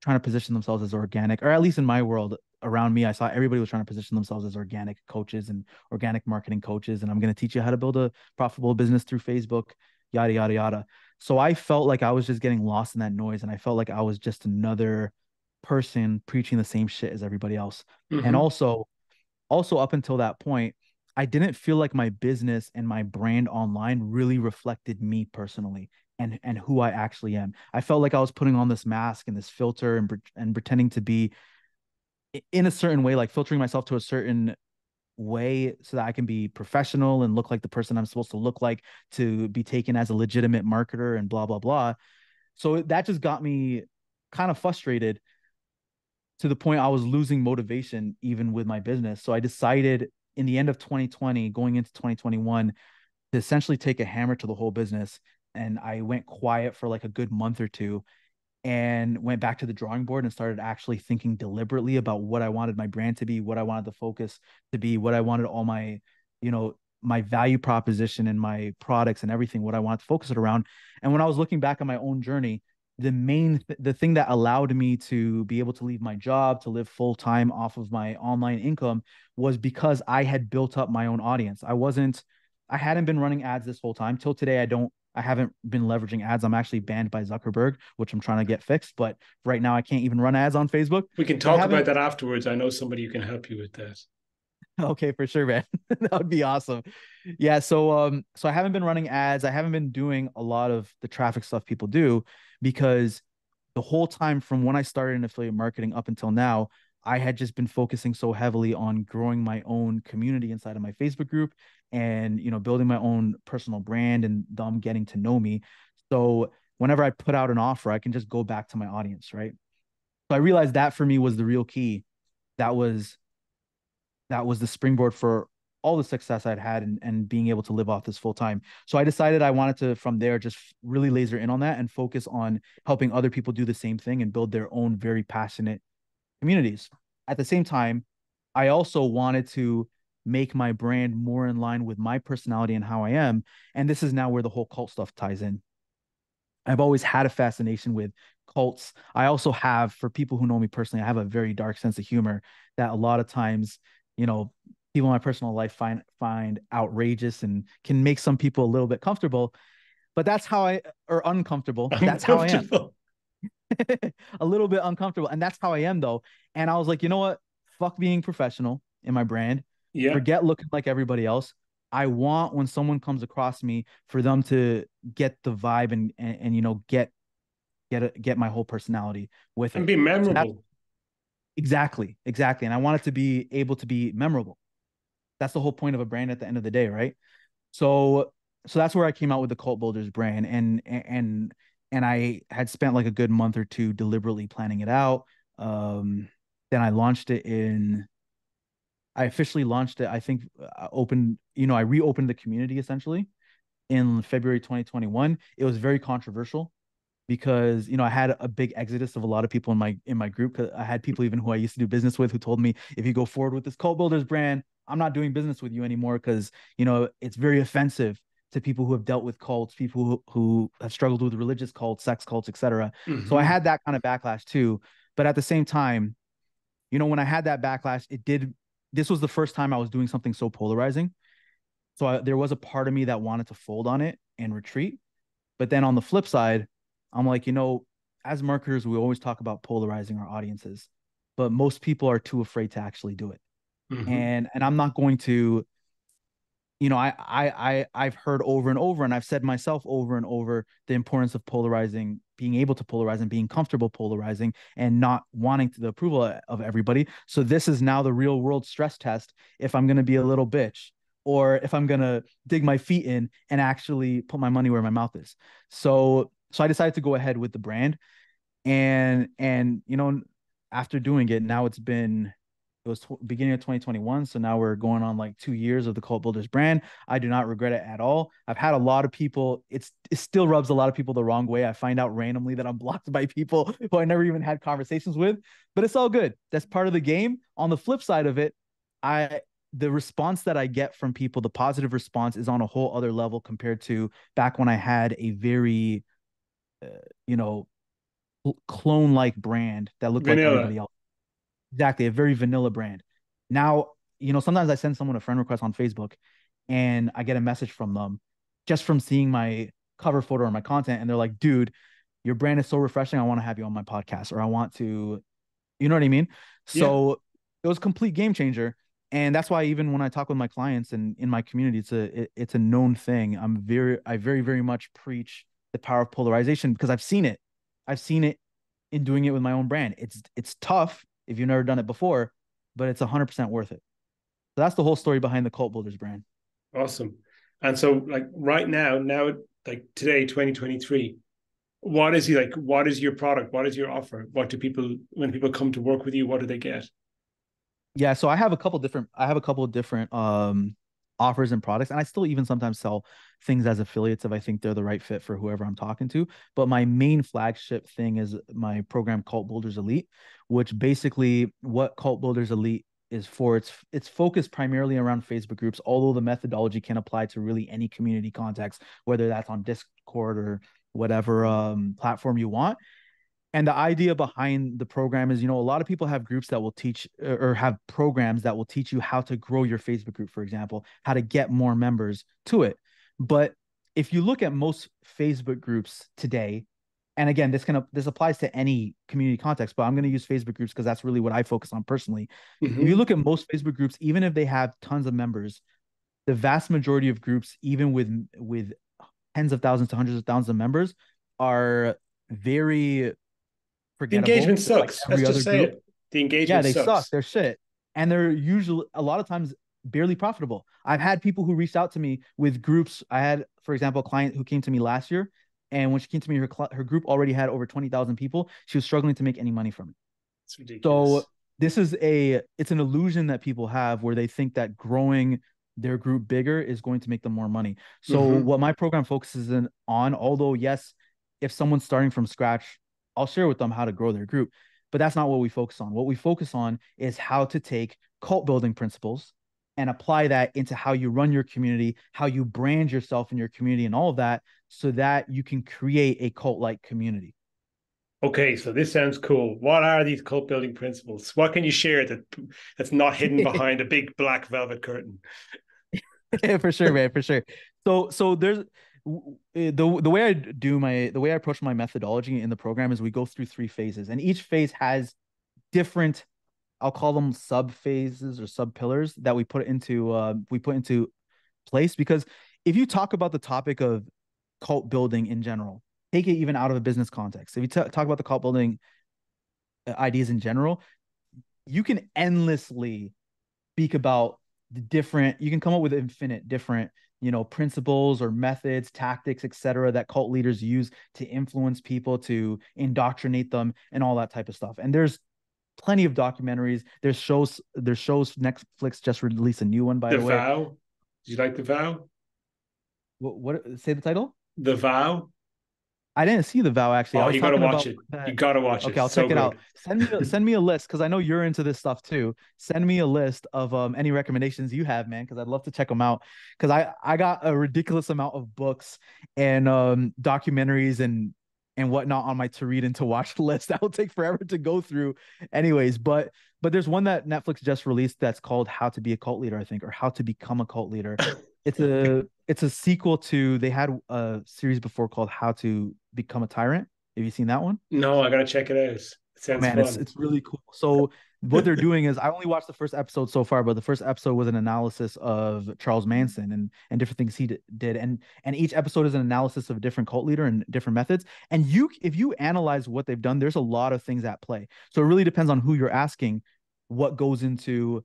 trying to position themselves as organic, or at least in my world around me, I saw everybody was trying to position themselves as organic coaches and organic marketing coaches. And I'm going to teach you how to build a profitable business through Facebook, yada, yada, yada. So I felt like I was just getting lost in that noise. And I felt like I was just another person preaching the same shit as everybody else. Mhm. And also, also up until that point, I didn't feel like my business and my brand online really reflected me personally and and who I actually am. I felt like I was putting on this mask and this filter and and pretending to be in a certain way, like filtering myself to a certain way so that I can be professional and look like the person I'm supposed to look like to be taken as a legitimate marketer and blah blah blah. So that just got me kind of frustrated to the point I was losing motivation even with my business. So I decided in the end of 2020, going into 2021, to essentially take a hammer to the whole business. And I went quiet for like a good month or two and went back to the drawing board and started actually thinking deliberately about what I wanted my brand to be, what I wanted the focus to be, what I wanted all my, you know, my value proposition and my products and everything, what I wanted to focus it around. And when I was looking back on my own journey, the main th- the thing that allowed me to be able to leave my job to live full time off of my online income was because I had built up my own audience. I wasn't I hadn't been running ads this whole time till today. I don't I haven't been leveraging ads. I'm actually banned by Zuckerberg, which I'm trying to get fixed. But right now, I can't even run ads on Facebook. We can talk about that afterwards. I know somebody who can help you with that. okay, for sure, man. that would be awesome. Yeah. So, um, so I haven't been running ads. I haven't been doing a lot of the traffic stuff people do because the whole time from when I started in affiliate marketing up until now, I had just been focusing so heavily on growing my own community inside of my Facebook group and you know building my own personal brand and them getting to know me. So whenever I put out an offer, I can just go back to my audience, right? So I realized that for me was the real key. That was that was the springboard for all the success I'd had and, and being able to live off this full time. So I decided I wanted to, from there, just really laser in on that and focus on helping other people do the same thing and build their own very passionate communities. At the same time, I also wanted to make my brand more in line with my personality and how I am. And this is now where the whole cult stuff ties in. I've always had a fascination with cults. I also have, for people who know me personally, I have a very dark sense of humor that a lot of times, you know, people in my personal life find find outrageous and can make some people a little bit comfortable. But that's how I or uncomfortable. That's how I am. A little bit uncomfortable. And that's how I am though. And I was like, you know what? Fuck being professional in my brand. Yeah. Forget looking like everybody else. I want when someone comes across me for them to get the vibe and and, and you know get get a, get my whole personality with it. And be memorable. Exactly, exactly. And I want it to be able to be memorable. That's the whole point of a brand at the end of the day, right? So so that's where I came out with the Cult Builders brand and and and I had spent like a good month or two deliberately planning it out. Um then I launched it in I officially launched it I think I opened, you know, I reopened the community essentially in February 2021. It was very controversial because you know I had a big exodus of a lot of people in my in my group. Cause I had people even who I used to do business with who told me if you go forward with this cult builders brand, I'm not doing business with you anymore because you know it's very offensive to people who have dealt with cults, people who, who have struggled with religious cults, sex cults, etc. So I Mhm. had that kind of backlash too. But at the same time, you know, when I had that backlash, it did. This was the first time I was doing something so polarizing. So I, there was a part of me that wanted to fold on it and retreat. But then on the flip side, I'm like, you know, as marketers, we always talk about polarizing our audiences, but most people are too afraid to actually do it. Mhm. And and I'm not going to, you know, I I I I've heard over and over, and I've said myself over and over the importance of polarizing, being able to polarize and being comfortable polarizing and not wanting the approval of everybody. So this is now the real world stress test if I'm gonna be a little bitch or if I'm gonna dig my feet in and actually put my money where my mouth is. So so I decided to go ahead with the brand. And and you know, after doing it, now it's been it was tw- beginning of 2021 so now we're going on like two years of the cult builders brand. I do not regret it at all. I've had a lot of people it's it still rubs a lot of people the wrong way. I find out randomly that i'm blocked by people who i never even had conversations with but it's all good. That's part of the game. On the flip side of it i the response that i get from people the positive response is on a whole other level compared to back when i had a very uh, you know clone like brand that looked like everybody else Exactly, a very vanilla brand. Now, you know, sometimes I send someone a friend request on Facebook and I get a message from them just from seeing my cover photo or my content and they're like, "Dude, your brand is so refreshing. I want to have you on my podcast or I want to You know what I mean? So yeah. it was complete game changer. And that's why even when I talk with my clients and in my community, it's a it, it's a known thing. I'm very I very very much preach the power of polarization because I've seen it. I've seen it in doing it with my own brand. It's it's tough if you've never done it before, but it's 100% worth it. So that's the whole story behind the Cult Builders brand. Awesome. And so like right now, now like today 2023, what is he like what is your product? What is your offer? What do people when people come to work with you, what do they get? Yeah, so I have a couple different I have a couple of different um offers and products and i still even sometimes sell things as affiliates if i think they're the right fit for whoever i'm talking to but my main flagship thing is my program cult builders elite which basically what cult builders elite is for it's it's focused primarily around facebook groups although the methodology can apply to really any community context whether that's on discord or whatever um, platform you want and the idea behind the program is you know a lot of people have groups that will teach or have programs that will teach you how to grow your facebook group for example how to get more members to it but if you look at most facebook groups today and again this can this applies to any community context but i'm going to use facebook groups because that's really what i focus on personally mm-hmm. if you look at most facebook groups even if they have tons of members the vast majority of groups even with with tens of thousands to hundreds of thousands of members are very forgettable. engagement sucks. Like Let's just say group. it. The engagement yeah, they sucks. suck. They're shit. And they're usually a lot of times barely profitable. I've had people who reached out to me with groups. I had, for example, a client who came to me last year, and when she came to me, her her group already had over twenty thousand people. She was struggling to make any money from it. It's ridiculous. So this is a it's an illusion that people have where they think that growing their group bigger is going to make them more money. So mm-hmm. what my program focuses in on, although yes, if someone's starting from scratch, I'll share with them how to grow their group. But that's not what we focus on. What we focus on is how to take cult building principles and apply that into how you run your community, how you brand yourself in your community, and all of that, so that you can create a cult like community. Okay, so this sounds cool. What are these cult building principles? What can you share that that's not hidden behind a big black velvet curtain? for sure, man, for sure. So, so there's the the way I do my the way I approach my methodology in the program is we go through three phases, and each phase has different, I'll call them sub phases or sub pillars that we put into uh, we put into place. Because if you talk about the topic of cult building in general, take it even out of a business context. If you talk about the cult building uh, ideas in general, you can endlessly speak about the different. You can come up with infinite different you know principles or methods tactics etc that cult leaders use to influence people to indoctrinate them and all that type of stuff. And there's plenty of documentaries. There's shows there's shows netflix just released a new one by the, the way. Vow. Do you like the vow? What, what say the title? The vow I didn't see the vow actually. Oh, you gotta watch it. That. You gotta watch okay, it. Okay, I'll so check it out. Send me a, send me a list because I know you're into this stuff too. Send me a list of um any recommendations you have, man, because I'd love to check them out. Because I I got a ridiculous amount of books and um documentaries and and whatnot on my to read and to watch list that will take forever to go through anyways but but there's one that netflix just released that's called how to be a cult leader i think or how to become a cult leader it's a it's a sequel to they had a series before called How to Become a Tyrant. Have you seen that one? No, I gotta check it out. It sounds Man, fun. it's it's really cool. So what they're doing is I only watched the first episode so far, but the first episode was an analysis of Charles Manson and and different things he d- did, and and each episode is an analysis of a different cult leader and different methods. And you, if you analyze what they've done, there's a lot of things at play. So it really depends on who you're asking, what goes into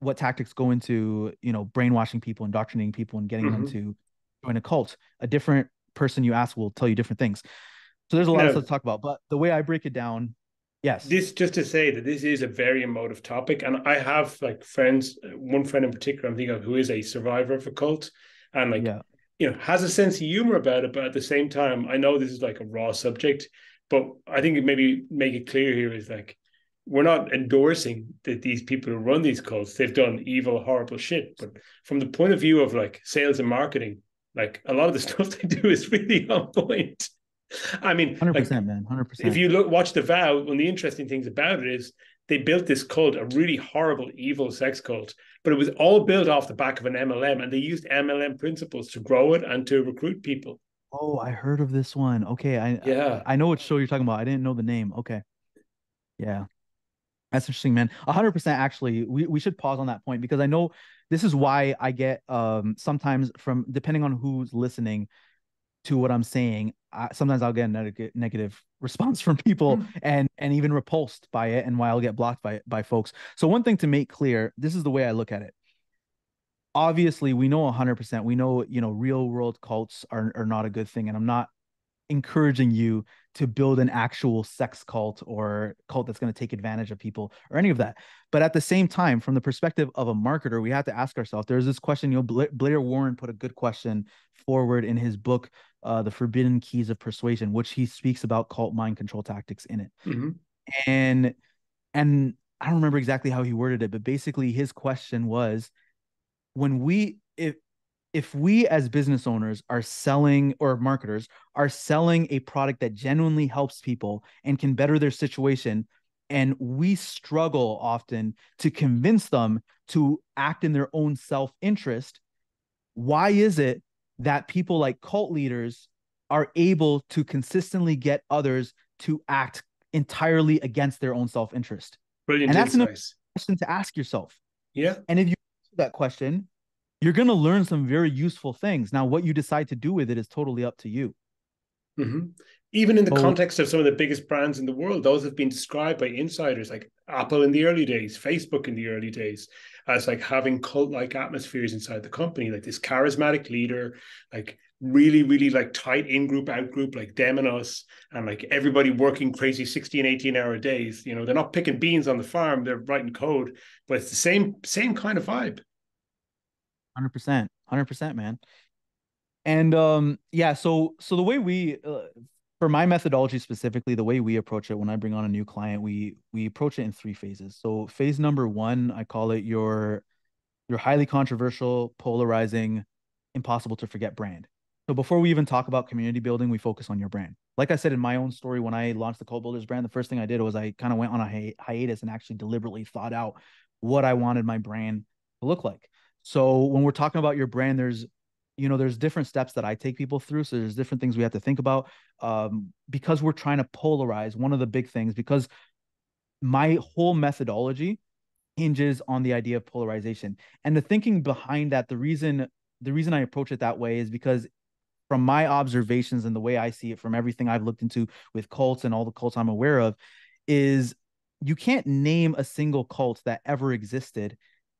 what tactics go into you know brainwashing people indoctrinating people and getting mm-hmm. them to join a cult a different person you ask will tell you different things. So there's a lot now, of stuff to talk about but the way i break it down yes. This just to say that this is a very emotive topic and i have like friends one friend in particular i'm thinking of who is a survivor of a cult and like yeah. you know has a sense of humor about it but at the same time i know this is like a raw subject but i think maybe make it clear here is like we're not endorsing that these people who run these cults they've done evil horrible shit but from the point of view of like sales and marketing like a lot of the stuff they do is really on point. I mean 100% man. 100% if you look watch the vow one of the interesting things about it is they built this cult a really horrible evil sex cult but it was all built off the back of an mlm and they used mlm principles to grow it and to recruit people. Oh i heard of this one. Okay i yeah. I, I know what show you're talking about. I didn't know the name. Okay. Yeah That's interesting, man. 100% actually. We, we should pause on that point because I know this is why I get um sometimes from depending on who's listening to what I'm saying, I, sometimes I'll get a neg- negative response from people mm. and and even repulsed by it and why I'll get blocked by by folks. So one thing to make clear, this is the way I look at it. Obviously, we know 100%. We know, you know, real world cults are are not a good thing and I'm not encouraging you to build an actual sex cult or cult that's going to take advantage of people or any of that. But at the same time, from the perspective of a marketer, we have to ask ourselves there's this question, you know, Blair Warren put a good question forward in his book, uh, The Forbidden Keys of Persuasion, which he speaks about cult mind control tactics in it. Mm-hmm. And, and, I don't remember exactly how he worded it, but basically his question was when we if if we as business owners are selling or marketers are selling a product that genuinely helps people and can better their situation and we struggle often to convince them to act in their own self-interest why is it that people like cult leaders are able to consistently get others to act entirely against their own self-interest? Brilliant and that's an question to ask yourself. Yeah. And if you that question you're going to learn some very useful things. Now, what you decide to do with it is totally up to you. Mm-hmm. Even in the oh. context of some of the biggest brands in the world, those have been described by insiders like Apple in the early days, Facebook in the early days, as like having cult like atmospheres inside the company, like this charismatic leader, like really, really like tight in group, out group, like them and us, and like everybody working crazy 16, 18 hour days. You know, they're not picking beans on the farm, they're writing code, but it's the same, same kind of vibe. Hundred percent, hundred percent, man. And um, yeah, so so the way we, uh, for my methodology specifically, the way we approach it when I bring on a new client, we we approach it in three phases. So phase number one, I call it your your highly controversial, polarizing, impossible to forget brand. So before we even talk about community building, we focus on your brand. Like I said in my own story, when I launched the Cult Builders brand, the first thing I did was I kind of went on a hi- hiatus and actually deliberately thought out what I wanted my brand to look like. So when we're talking about your brand, there's you know there's different steps that I take people through. So there's different things we have to think about um, because we're trying to polarize. One of the big things because my whole methodology hinges on the idea of polarization and the thinking behind that. The reason the reason I approach it that way is because from my observations and the way I see it from everything I've looked into with cults and all the cults I'm aware of is you can't name a single cult that ever existed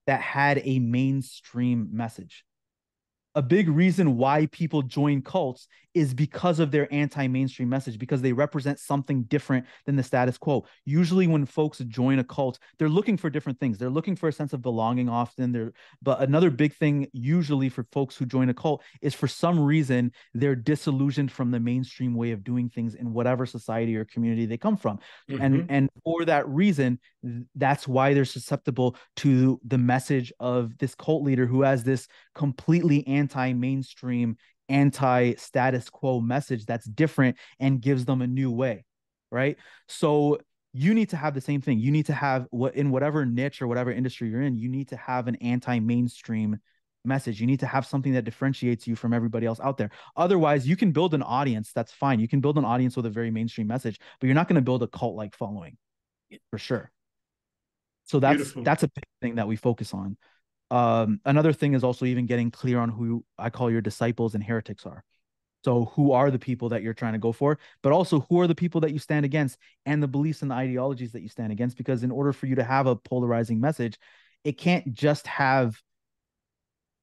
that had a mainstream message a big reason why people join cults is because of their anti-mainstream message because they represent something different than the status quo. Usually when folks join a cult they're looking for different things. They're looking for a sense of belonging often. They're but another big thing usually for folks who join a cult is for some reason they're disillusioned from the mainstream way of doing things in whatever society or community they come from. Mm-hmm. and and for that reason that's why they're susceptible to the message of this cult leader who has this completely anti-mainstream anti-status quo message that's different and gives them a new way right? So you need to have the same thing. You need to have what in whatever niche or whatever industry you're in you need to have an anti-mainstream message. You need to have something that differentiates you from everybody else out there. Otherwise you can build an audience. That's fine. You can build an audience with a very mainstream message but you're not going to build a cult like following for sure. So that's Beautiful. that's a big thing that we focus on um, another thing is also even getting clear on who I call your disciples and heretics are. So, who are the people that you're trying to go for, but also who are the people that you stand against and the beliefs and the ideologies that you stand against? Because in order for you to have a polarizing message, it can't just have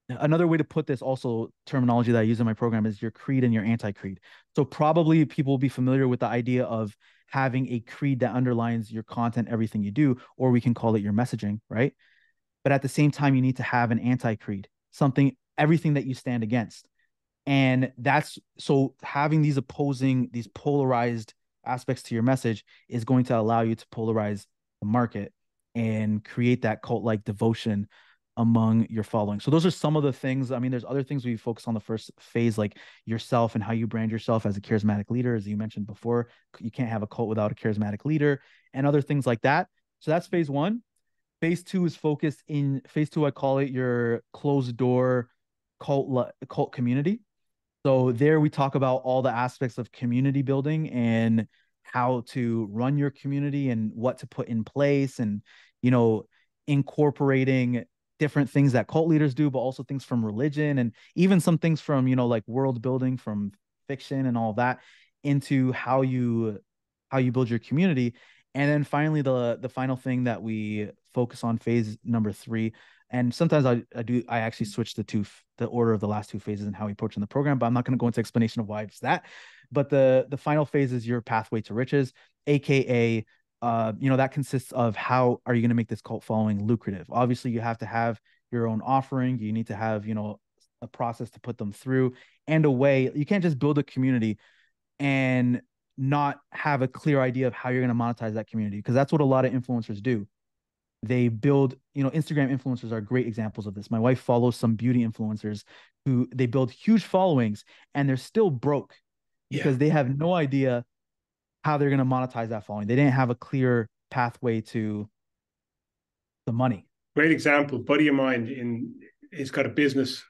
another way to put this also terminology that I use in my program is your creed and your anti creed. So, probably people will be familiar with the idea of having a creed that underlines your content, everything you do, or we can call it your messaging, right? But at the same time you need to have an anti-creed something everything that you stand against and that's so having these opposing these polarized aspects to your message is going to allow you to polarize the market and create that cult like devotion among your following. So those are some of the things. I mean, there's other things we focus on the first phase, like yourself and how you brand yourself as a charismatic leader. As you mentioned before, you can't have a cult without a charismatic leader and other things like that. So that's phase one. Phase two is focused in phase two. I call it your closed door cult cult community. So there we talk about all the aspects of community building and how to run your community and what to put in place and you know incorporating different things that cult leaders do but also things from religion and even some things from you know like world building from fiction and all that into how you how you build your community and then finally the the final thing that we focus on phase number three and sometimes I, I do I actually switch the two the order of the last two phases and how we approach in the program, but I'm not going to go into explanation of why it's that. But the the final phase is your pathway to riches, aka uh, you know, that consists of how are you going to make this cult following lucrative? Obviously, you have to have your own offering. You need to have, you know, a process to put them through and a way. You can't just build a community and not have a clear idea of how you're going to monetize that community because that's what a lot of influencers do they build you know instagram influencers are great examples of this my wife follows some beauty influencers who they build huge followings and they're still broke because yeah. they have no idea how they're going to monetize that following they didn't have a clear pathway to the money great example buddy of mine in he's got a business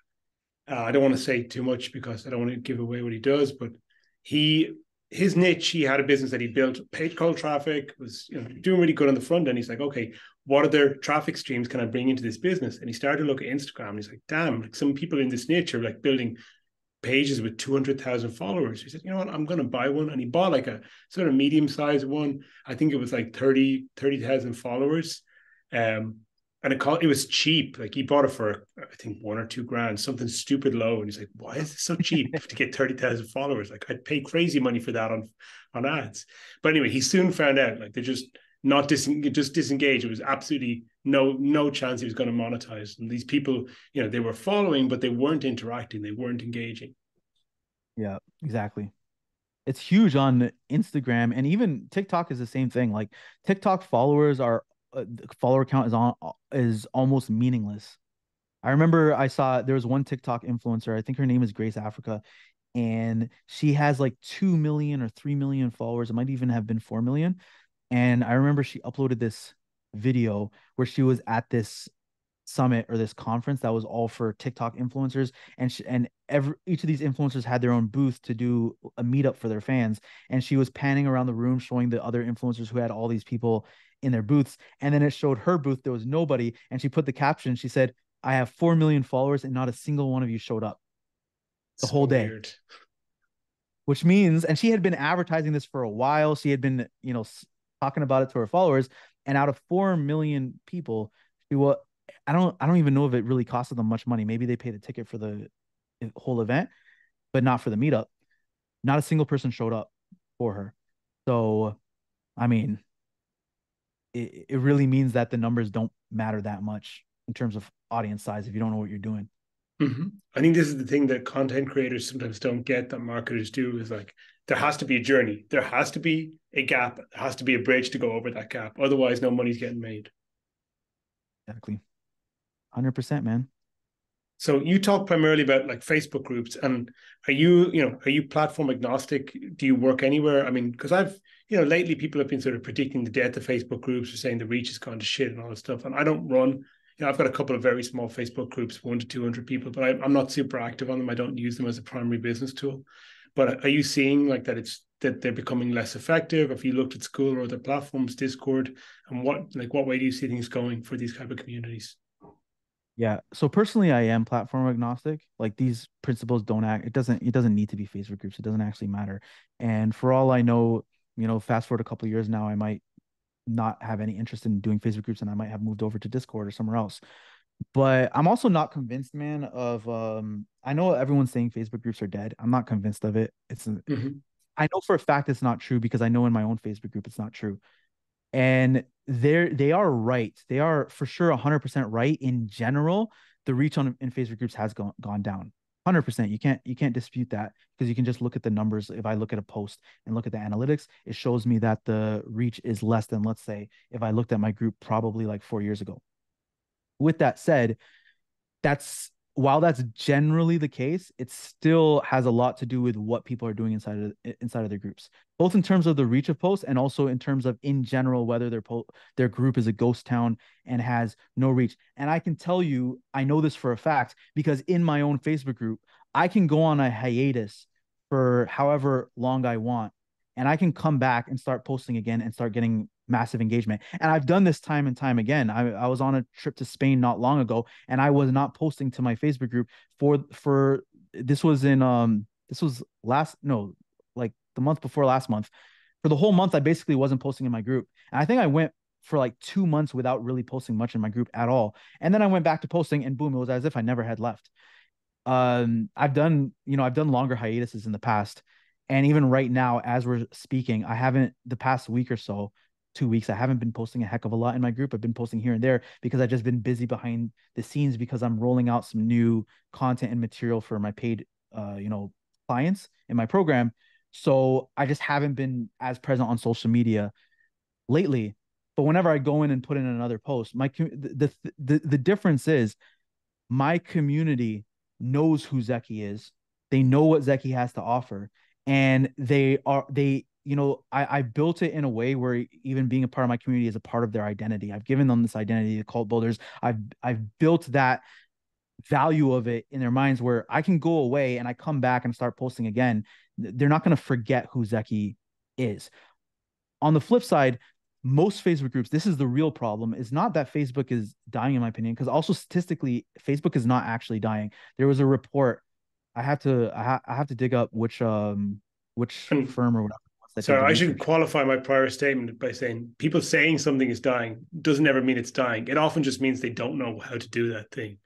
uh, i don't want to say too much because i don't want to give away what he does but he his niche, he had a business that he built, paid call traffic, was you know, doing really good on the front end. He's like, okay, what other traffic streams can I bring into this business? And he started to look at Instagram. And he's like, damn, like some people in this niche are like building pages with 200,000 followers. He said, you know what, I'm going to buy one. And he bought like a sort of medium sized one. I think it was like 30, 30,000 followers. Um, and it, called, it was cheap. Like he bought it for I think one or two grand, something stupid low. And he's like, "Why is it so cheap to get thirty thousand followers? Like I'd pay crazy money for that on on ads." But anyway, he soon found out like they're just not dis- just disengage. It was absolutely no no chance he was going to monetize. And these people, you know, they were following, but they weren't interacting. They weren't engaging. Yeah, exactly. It's huge on Instagram and even TikTok is the same thing. Like TikTok followers are uh, follower count is on is almost meaningless. I remember I saw there was one TikTok influencer. I think her name is Grace Africa, and she has like two million or three million followers. It might even have been four million. And I remember she uploaded this video where she was at this summit or this conference that was all for TikTok influencers and she, and every each of these influencers had their own booth to do a meetup for their fans and she was panning around the room showing the other influencers who had all these people in their booths. And then it showed her booth. There was nobody. And she put the caption. She said, I have 4 million followers and not a single one of you showed up the so whole day. Weird. Which means, and she had been advertising this for a while. She had been, you know, talking about it to her followers. And out of 4 million people, she was, I don't, I don't even know if it really costed them much money. Maybe they paid a ticket for the whole event, but not for the meetup. Not a single person showed up for her. So, I mean, it, it really means that the numbers don't matter that much in terms of audience size if you don't know what you're doing. Mm-hmm. I think this is the thing that content creators sometimes don't get that marketers do is like there has to be a journey. There has to be a gap. There has to be a bridge to go over that gap. Otherwise, no money's getting made. Exactly. 100%, man. So you talk primarily about like Facebook groups and are you, you know, are you platform agnostic? Do you work anywhere? I mean, because I've you know, lately people have been sort of predicting the death of Facebook groups or saying the reach has gone to shit and all this stuff. And I don't run, you know, I've got a couple of very small Facebook groups, one to 200 people, but I, am not super active on them. I don't use them as a primary business tool. But are you seeing like that it's that they're becoming less effective? If you looked at school or other platforms, Discord, and what like what way do you see things going for these type of communities? Yeah. So personally, I am platform agnostic. Like these principles don't act. It doesn't. It doesn't need to be Facebook groups. It doesn't actually matter. And for all I know, you know, fast forward a couple years now, I might not have any interest in doing Facebook groups and I might have moved over to Discord or somewhere else. But I'm also not convinced, man, of um I know everyone's saying Facebook groups are dead. I'm not convinced of it. It's mm-hmm. I know for a fact it's not true because I know in my own Facebook group it's not true. And they're they are right. They are for sure 100% right in general. The reach on in Facebook groups has gone gone down. 100% you can't you can't dispute that because you can just look at the numbers if i look at a post and look at the analytics it shows me that the reach is less than let's say if i looked at my group probably like 4 years ago with that said that's while that's generally the case, it still has a lot to do with what people are doing inside of inside of their groups, both in terms of the reach of posts and also in terms of in general whether their po- their group is a ghost town and has no reach. And I can tell you, I know this for a fact because in my own Facebook group, I can go on a hiatus for however long I want, and I can come back and start posting again and start getting massive engagement. And I've done this time and time again. I, I was on a trip to Spain not long ago, and I was not posting to my Facebook group for for this was in um this was last no like the month before last month. For the whole month, I basically wasn't posting in my group, and I think I went for like two months without really posting much in my group at all. And then I went back to posting, and boom, it was as if I never had left. Um, I've done you know I've done longer hiatuses in the past and even right now, as we're speaking, I haven't the past week or so, two weeks, I haven't been posting a heck of a lot in my group. I've been posting here and there because I've just been busy behind the scenes because I'm rolling out some new content and material for my paid, uh, you know, clients in my program. So I just haven't been as present on social media lately. But whenever I go in and put in another post, my the the the, difference is my community knows who Zeky is. They know what Zeky has to offer and they are they you know I, I built it in a way where even being a part of my community is a part of their identity. I've given them this identity the cult builders. I've i've built that value of it in their minds where i can go away and i come back and start posting again. They're not going to forget who zeky is. On the flip side most facebook groups this is the real problem is not that facebook is dying in my opinion because also statistically facebook is not actually dying. There was a report I have to I, ha- I have to dig up which um which firm or whatever. Sorry, I should qualify my prior statement by saying people saying something is dying doesn't ever mean it's dying. It often just means they don't know how to do that thing.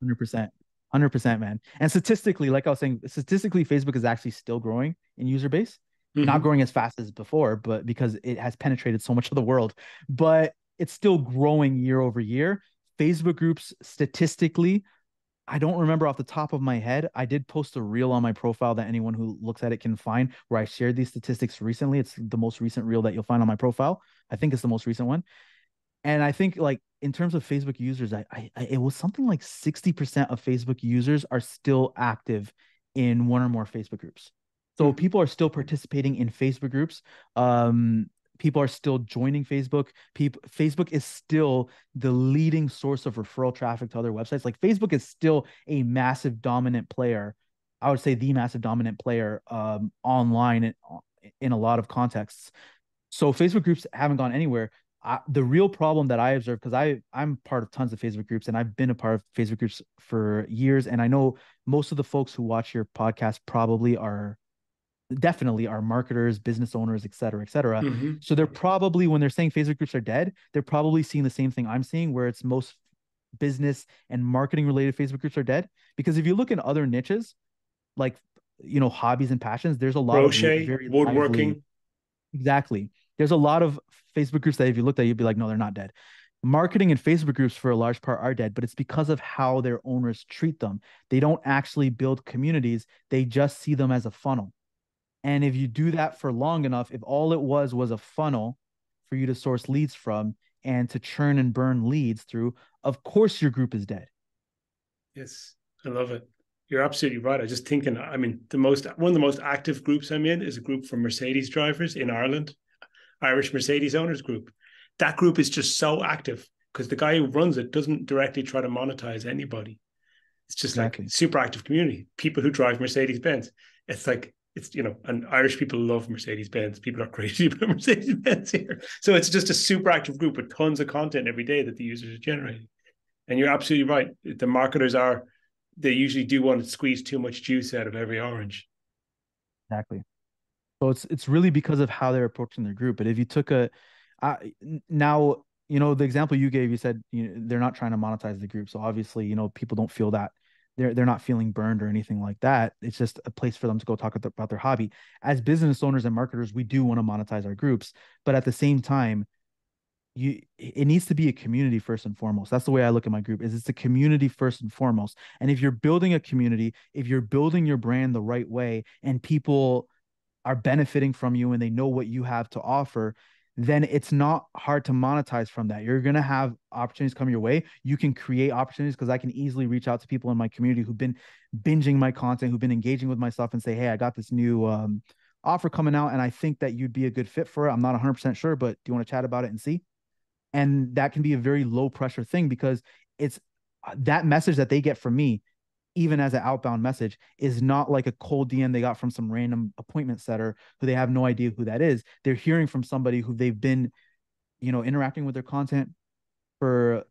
Hundred percent, hundred percent, man. And statistically, like I was saying, statistically, Facebook is actually still growing in user base. Mm-hmm. Not growing as fast as before, but because it has penetrated so much of the world, but it's still growing year over year. Facebook groups statistically I don't remember off the top of my head. I did post a reel on my profile that anyone who looks at it can find where I shared these statistics recently. It's the most recent reel that you'll find on my profile. I think it's the most recent one. And I think like in terms of Facebook users, I, I, I it was something like 60% of Facebook users are still active in one or more Facebook groups. So mm-hmm. people are still participating in Facebook groups. Um, people are still joining Facebook. People, Facebook is still the leading source of referral traffic to other websites. Like Facebook is still a massive dominant player. I would say the massive dominant player um, online in, in a lot of contexts. So Facebook groups haven't gone anywhere. I, the real problem that I observe because I I'm part of tons of Facebook groups and I've been a part of Facebook groups for years and I know most of the folks who watch your podcast probably are definitely are marketers, business owners, et cetera, et cetera. Mm-hmm. So they're probably, when they're saying Facebook groups are dead, they're probably seeing the same thing I'm seeing, where it's most business and marketing related Facebook groups are dead. Because if you look in other niches, like you know, hobbies and passions, there's a lot of very woodworking. Lively, exactly. There's a lot of Facebook groups that if you looked at, you'd be like, no, they're not dead. Marketing and Facebook groups for a large part are dead, but it's because of how their owners treat them. They don't actually build communities, they just see them as a funnel. And if you do that for long enough, if all it was was a funnel for you to source leads from and to churn and burn leads through, of course your group is dead. Yes, I love it. You're absolutely right. I just thinking, I mean, the most one of the most active groups I'm in is a group for Mercedes drivers in Ireland, Irish Mercedes owners group. That group is just so active because the guy who runs it doesn't directly try to monetize anybody. It's just exactly. like super active community. People who drive Mercedes Benz. It's like it's you know, and Irish people love Mercedes Benz. People are crazy about Mercedes Benz here. So it's just a super active group with tons of content every day that the users are generating. And you're absolutely right. The marketers are they usually do want to squeeze too much juice out of every orange. Exactly. So it's it's really because of how they're approaching their group. But if you took a uh, now you know the example you gave, you said you know, they're not trying to monetize the group. So obviously, you know, people don't feel that they're they're not feeling burned or anything like that. It's just a place for them to go talk about their hobby. As business owners and marketers, we do want to monetize our groups, but at the same time, you it needs to be a community first and foremost. That's the way I look at my group. Is it's a community first and foremost. And if you're building a community, if you're building your brand the right way, and people are benefiting from you and they know what you have to offer, then it's not hard to monetize from that. You're going to have opportunities come your way. You can create opportunities because I can easily reach out to people in my community who've been binging my content, who've been engaging with my stuff and say, Hey, I got this new um, offer coming out and I think that you'd be a good fit for it. I'm not 100% sure, but do you want to chat about it and see? And that can be a very low pressure thing because it's uh, that message that they get from me even as an outbound message is not like a cold DM they got from some random appointment setter who they have no idea who that is. They're hearing from somebody who they've been, you know, interacting with their content for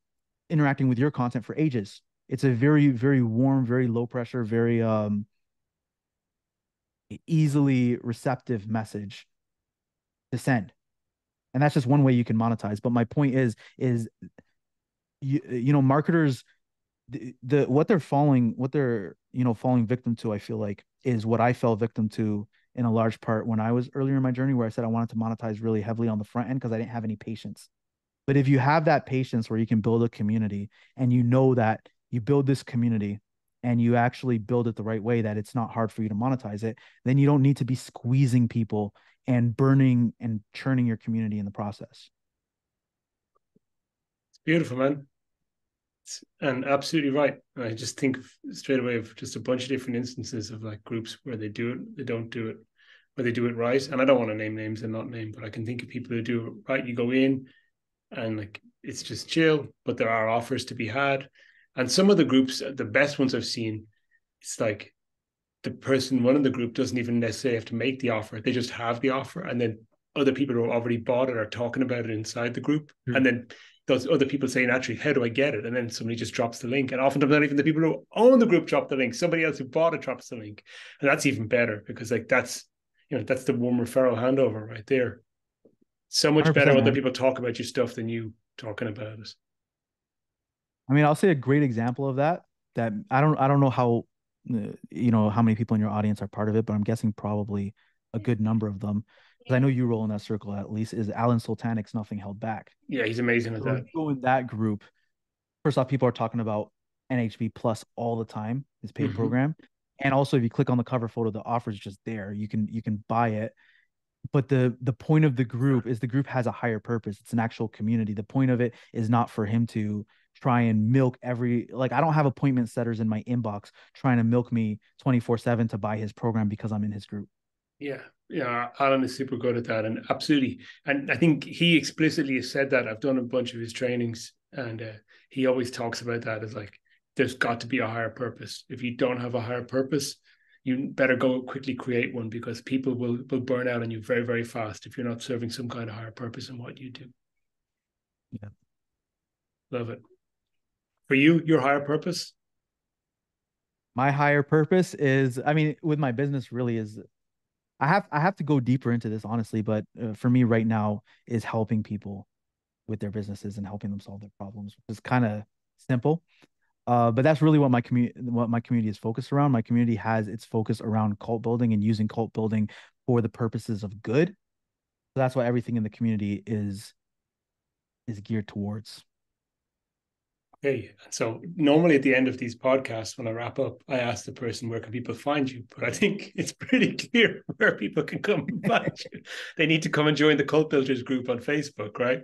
interacting with your content for ages. It's a very, very warm, very low pressure, very um easily receptive message to send. And that's just one way you can monetize. But my point is, is you, you know, marketers the, what they're falling what they're you know falling victim to i feel like is what i fell victim to in a large part when i was earlier in my journey where i said i wanted to monetize really heavily on the front end because i didn't have any patience. But if you have that patience where you can build a community and you know that you build this community and you actually build it the right way that it's not hard for you to monetize it then you don't need to be squeezing people and burning and churning your community in the process. It's beautiful man and absolutely right. I just think straight away of just a bunch of different instances of like groups where they do it, they don't do it, where they do it right. And I don't want to name names and not name, but I can think of people who do it right. You go in and like it's just chill, but there are offers to be had. And some of the groups, the best ones I've seen, it's like the person running the group doesn't even necessarily have to make the offer. They just have the offer. And then other people who already bought it are talking about it inside the group. Mm-hmm. And then those other people saying, actually, how do I get it? And then somebody just drops the link. And oftentimes not even the people who own the group drop the link. Somebody else who bought it drops the link. And that's even better because like that's you know, that's the warm referral handover right there. So much better when the people talk about your stuff than you talking about it. I mean, I'll say a great example of that. That I don't, I don't know how, uh, you know, how many people in your audience are part of it, but I'm guessing probably a good number of them because I know you roll in that circle at least, is Alen Sultanic's Nothing Held Back. Yeah, he's amazing at so that. Go in that group. First off, people are talking about NHB Plus all the time, his paid mm-hmm. program. And also if you click on the cover photo, the offer is just there. You can you can buy it. But the the point of the group is the group has a higher purpose. It's an actual community. The point of it is not for him to try and milk every like I don't have appointment setters in my inbox trying to milk me 24/7 to buy his program because I'm in his group. Yeah, yeah, Alen is super good at that, and absolutely, and I think he explicitly has said that. I've done a bunch of his trainings, and uh, he always talks about that as like there's got to be a higher purpose. If you don't have a higher purpose, you better go quickly create one because people will will burn out on you very very fast if you're not serving some kind of higher purpose in what you do. Yeah, love it. For you, your higher purpose. My higher purpose is, I mean, with my business, really is I have I have to go deeper into this honestly, but uh, for me right now is helping people with their businesses and helping them solve their problems, which is kind of simple. Uh, but that's really what my community what my community is focused around. My community has its focus around cult building and using cult building for the purposes of good. So that's why everything in the community is is geared towards. Okay, so normally at the end of these podcasts, when I wrap up, I ask the person where can people find you. But I think it's pretty clear where people can come and find you. They need to come and join the Cult Builders group on Facebook, right?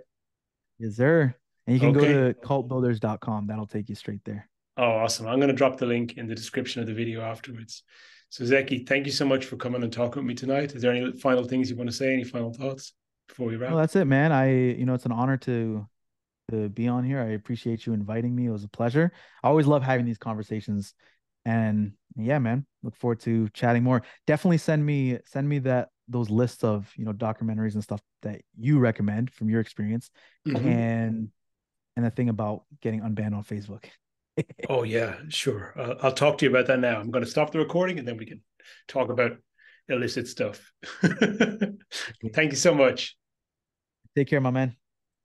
Yes, sir. And you can okay. go to cultbuilders.com. That'll take you straight there. Oh, awesome. I'm going to drop the link in the description of the video afterwards. So, Zeky, thank you so much for coming and talking with me tonight. Is there any final things you want to say? Any final thoughts before we wrap? Well, that's it, man. I, you know, it's an honor to to be on here. I appreciate you inviting me. It was a pleasure. I always love having these conversations. And yeah, man, look forward to chatting more. Definitely send me send me that those lists of you know documentaries and stuff that you recommend from your experience, mm-hmm. and and the thing about getting unbanned on Facebook. oh yeah, sure. Uh, I'll talk to you about that now. I'm going to stop the recording and then we can talk about illicit stuff. Thank you so much. Take care, my man.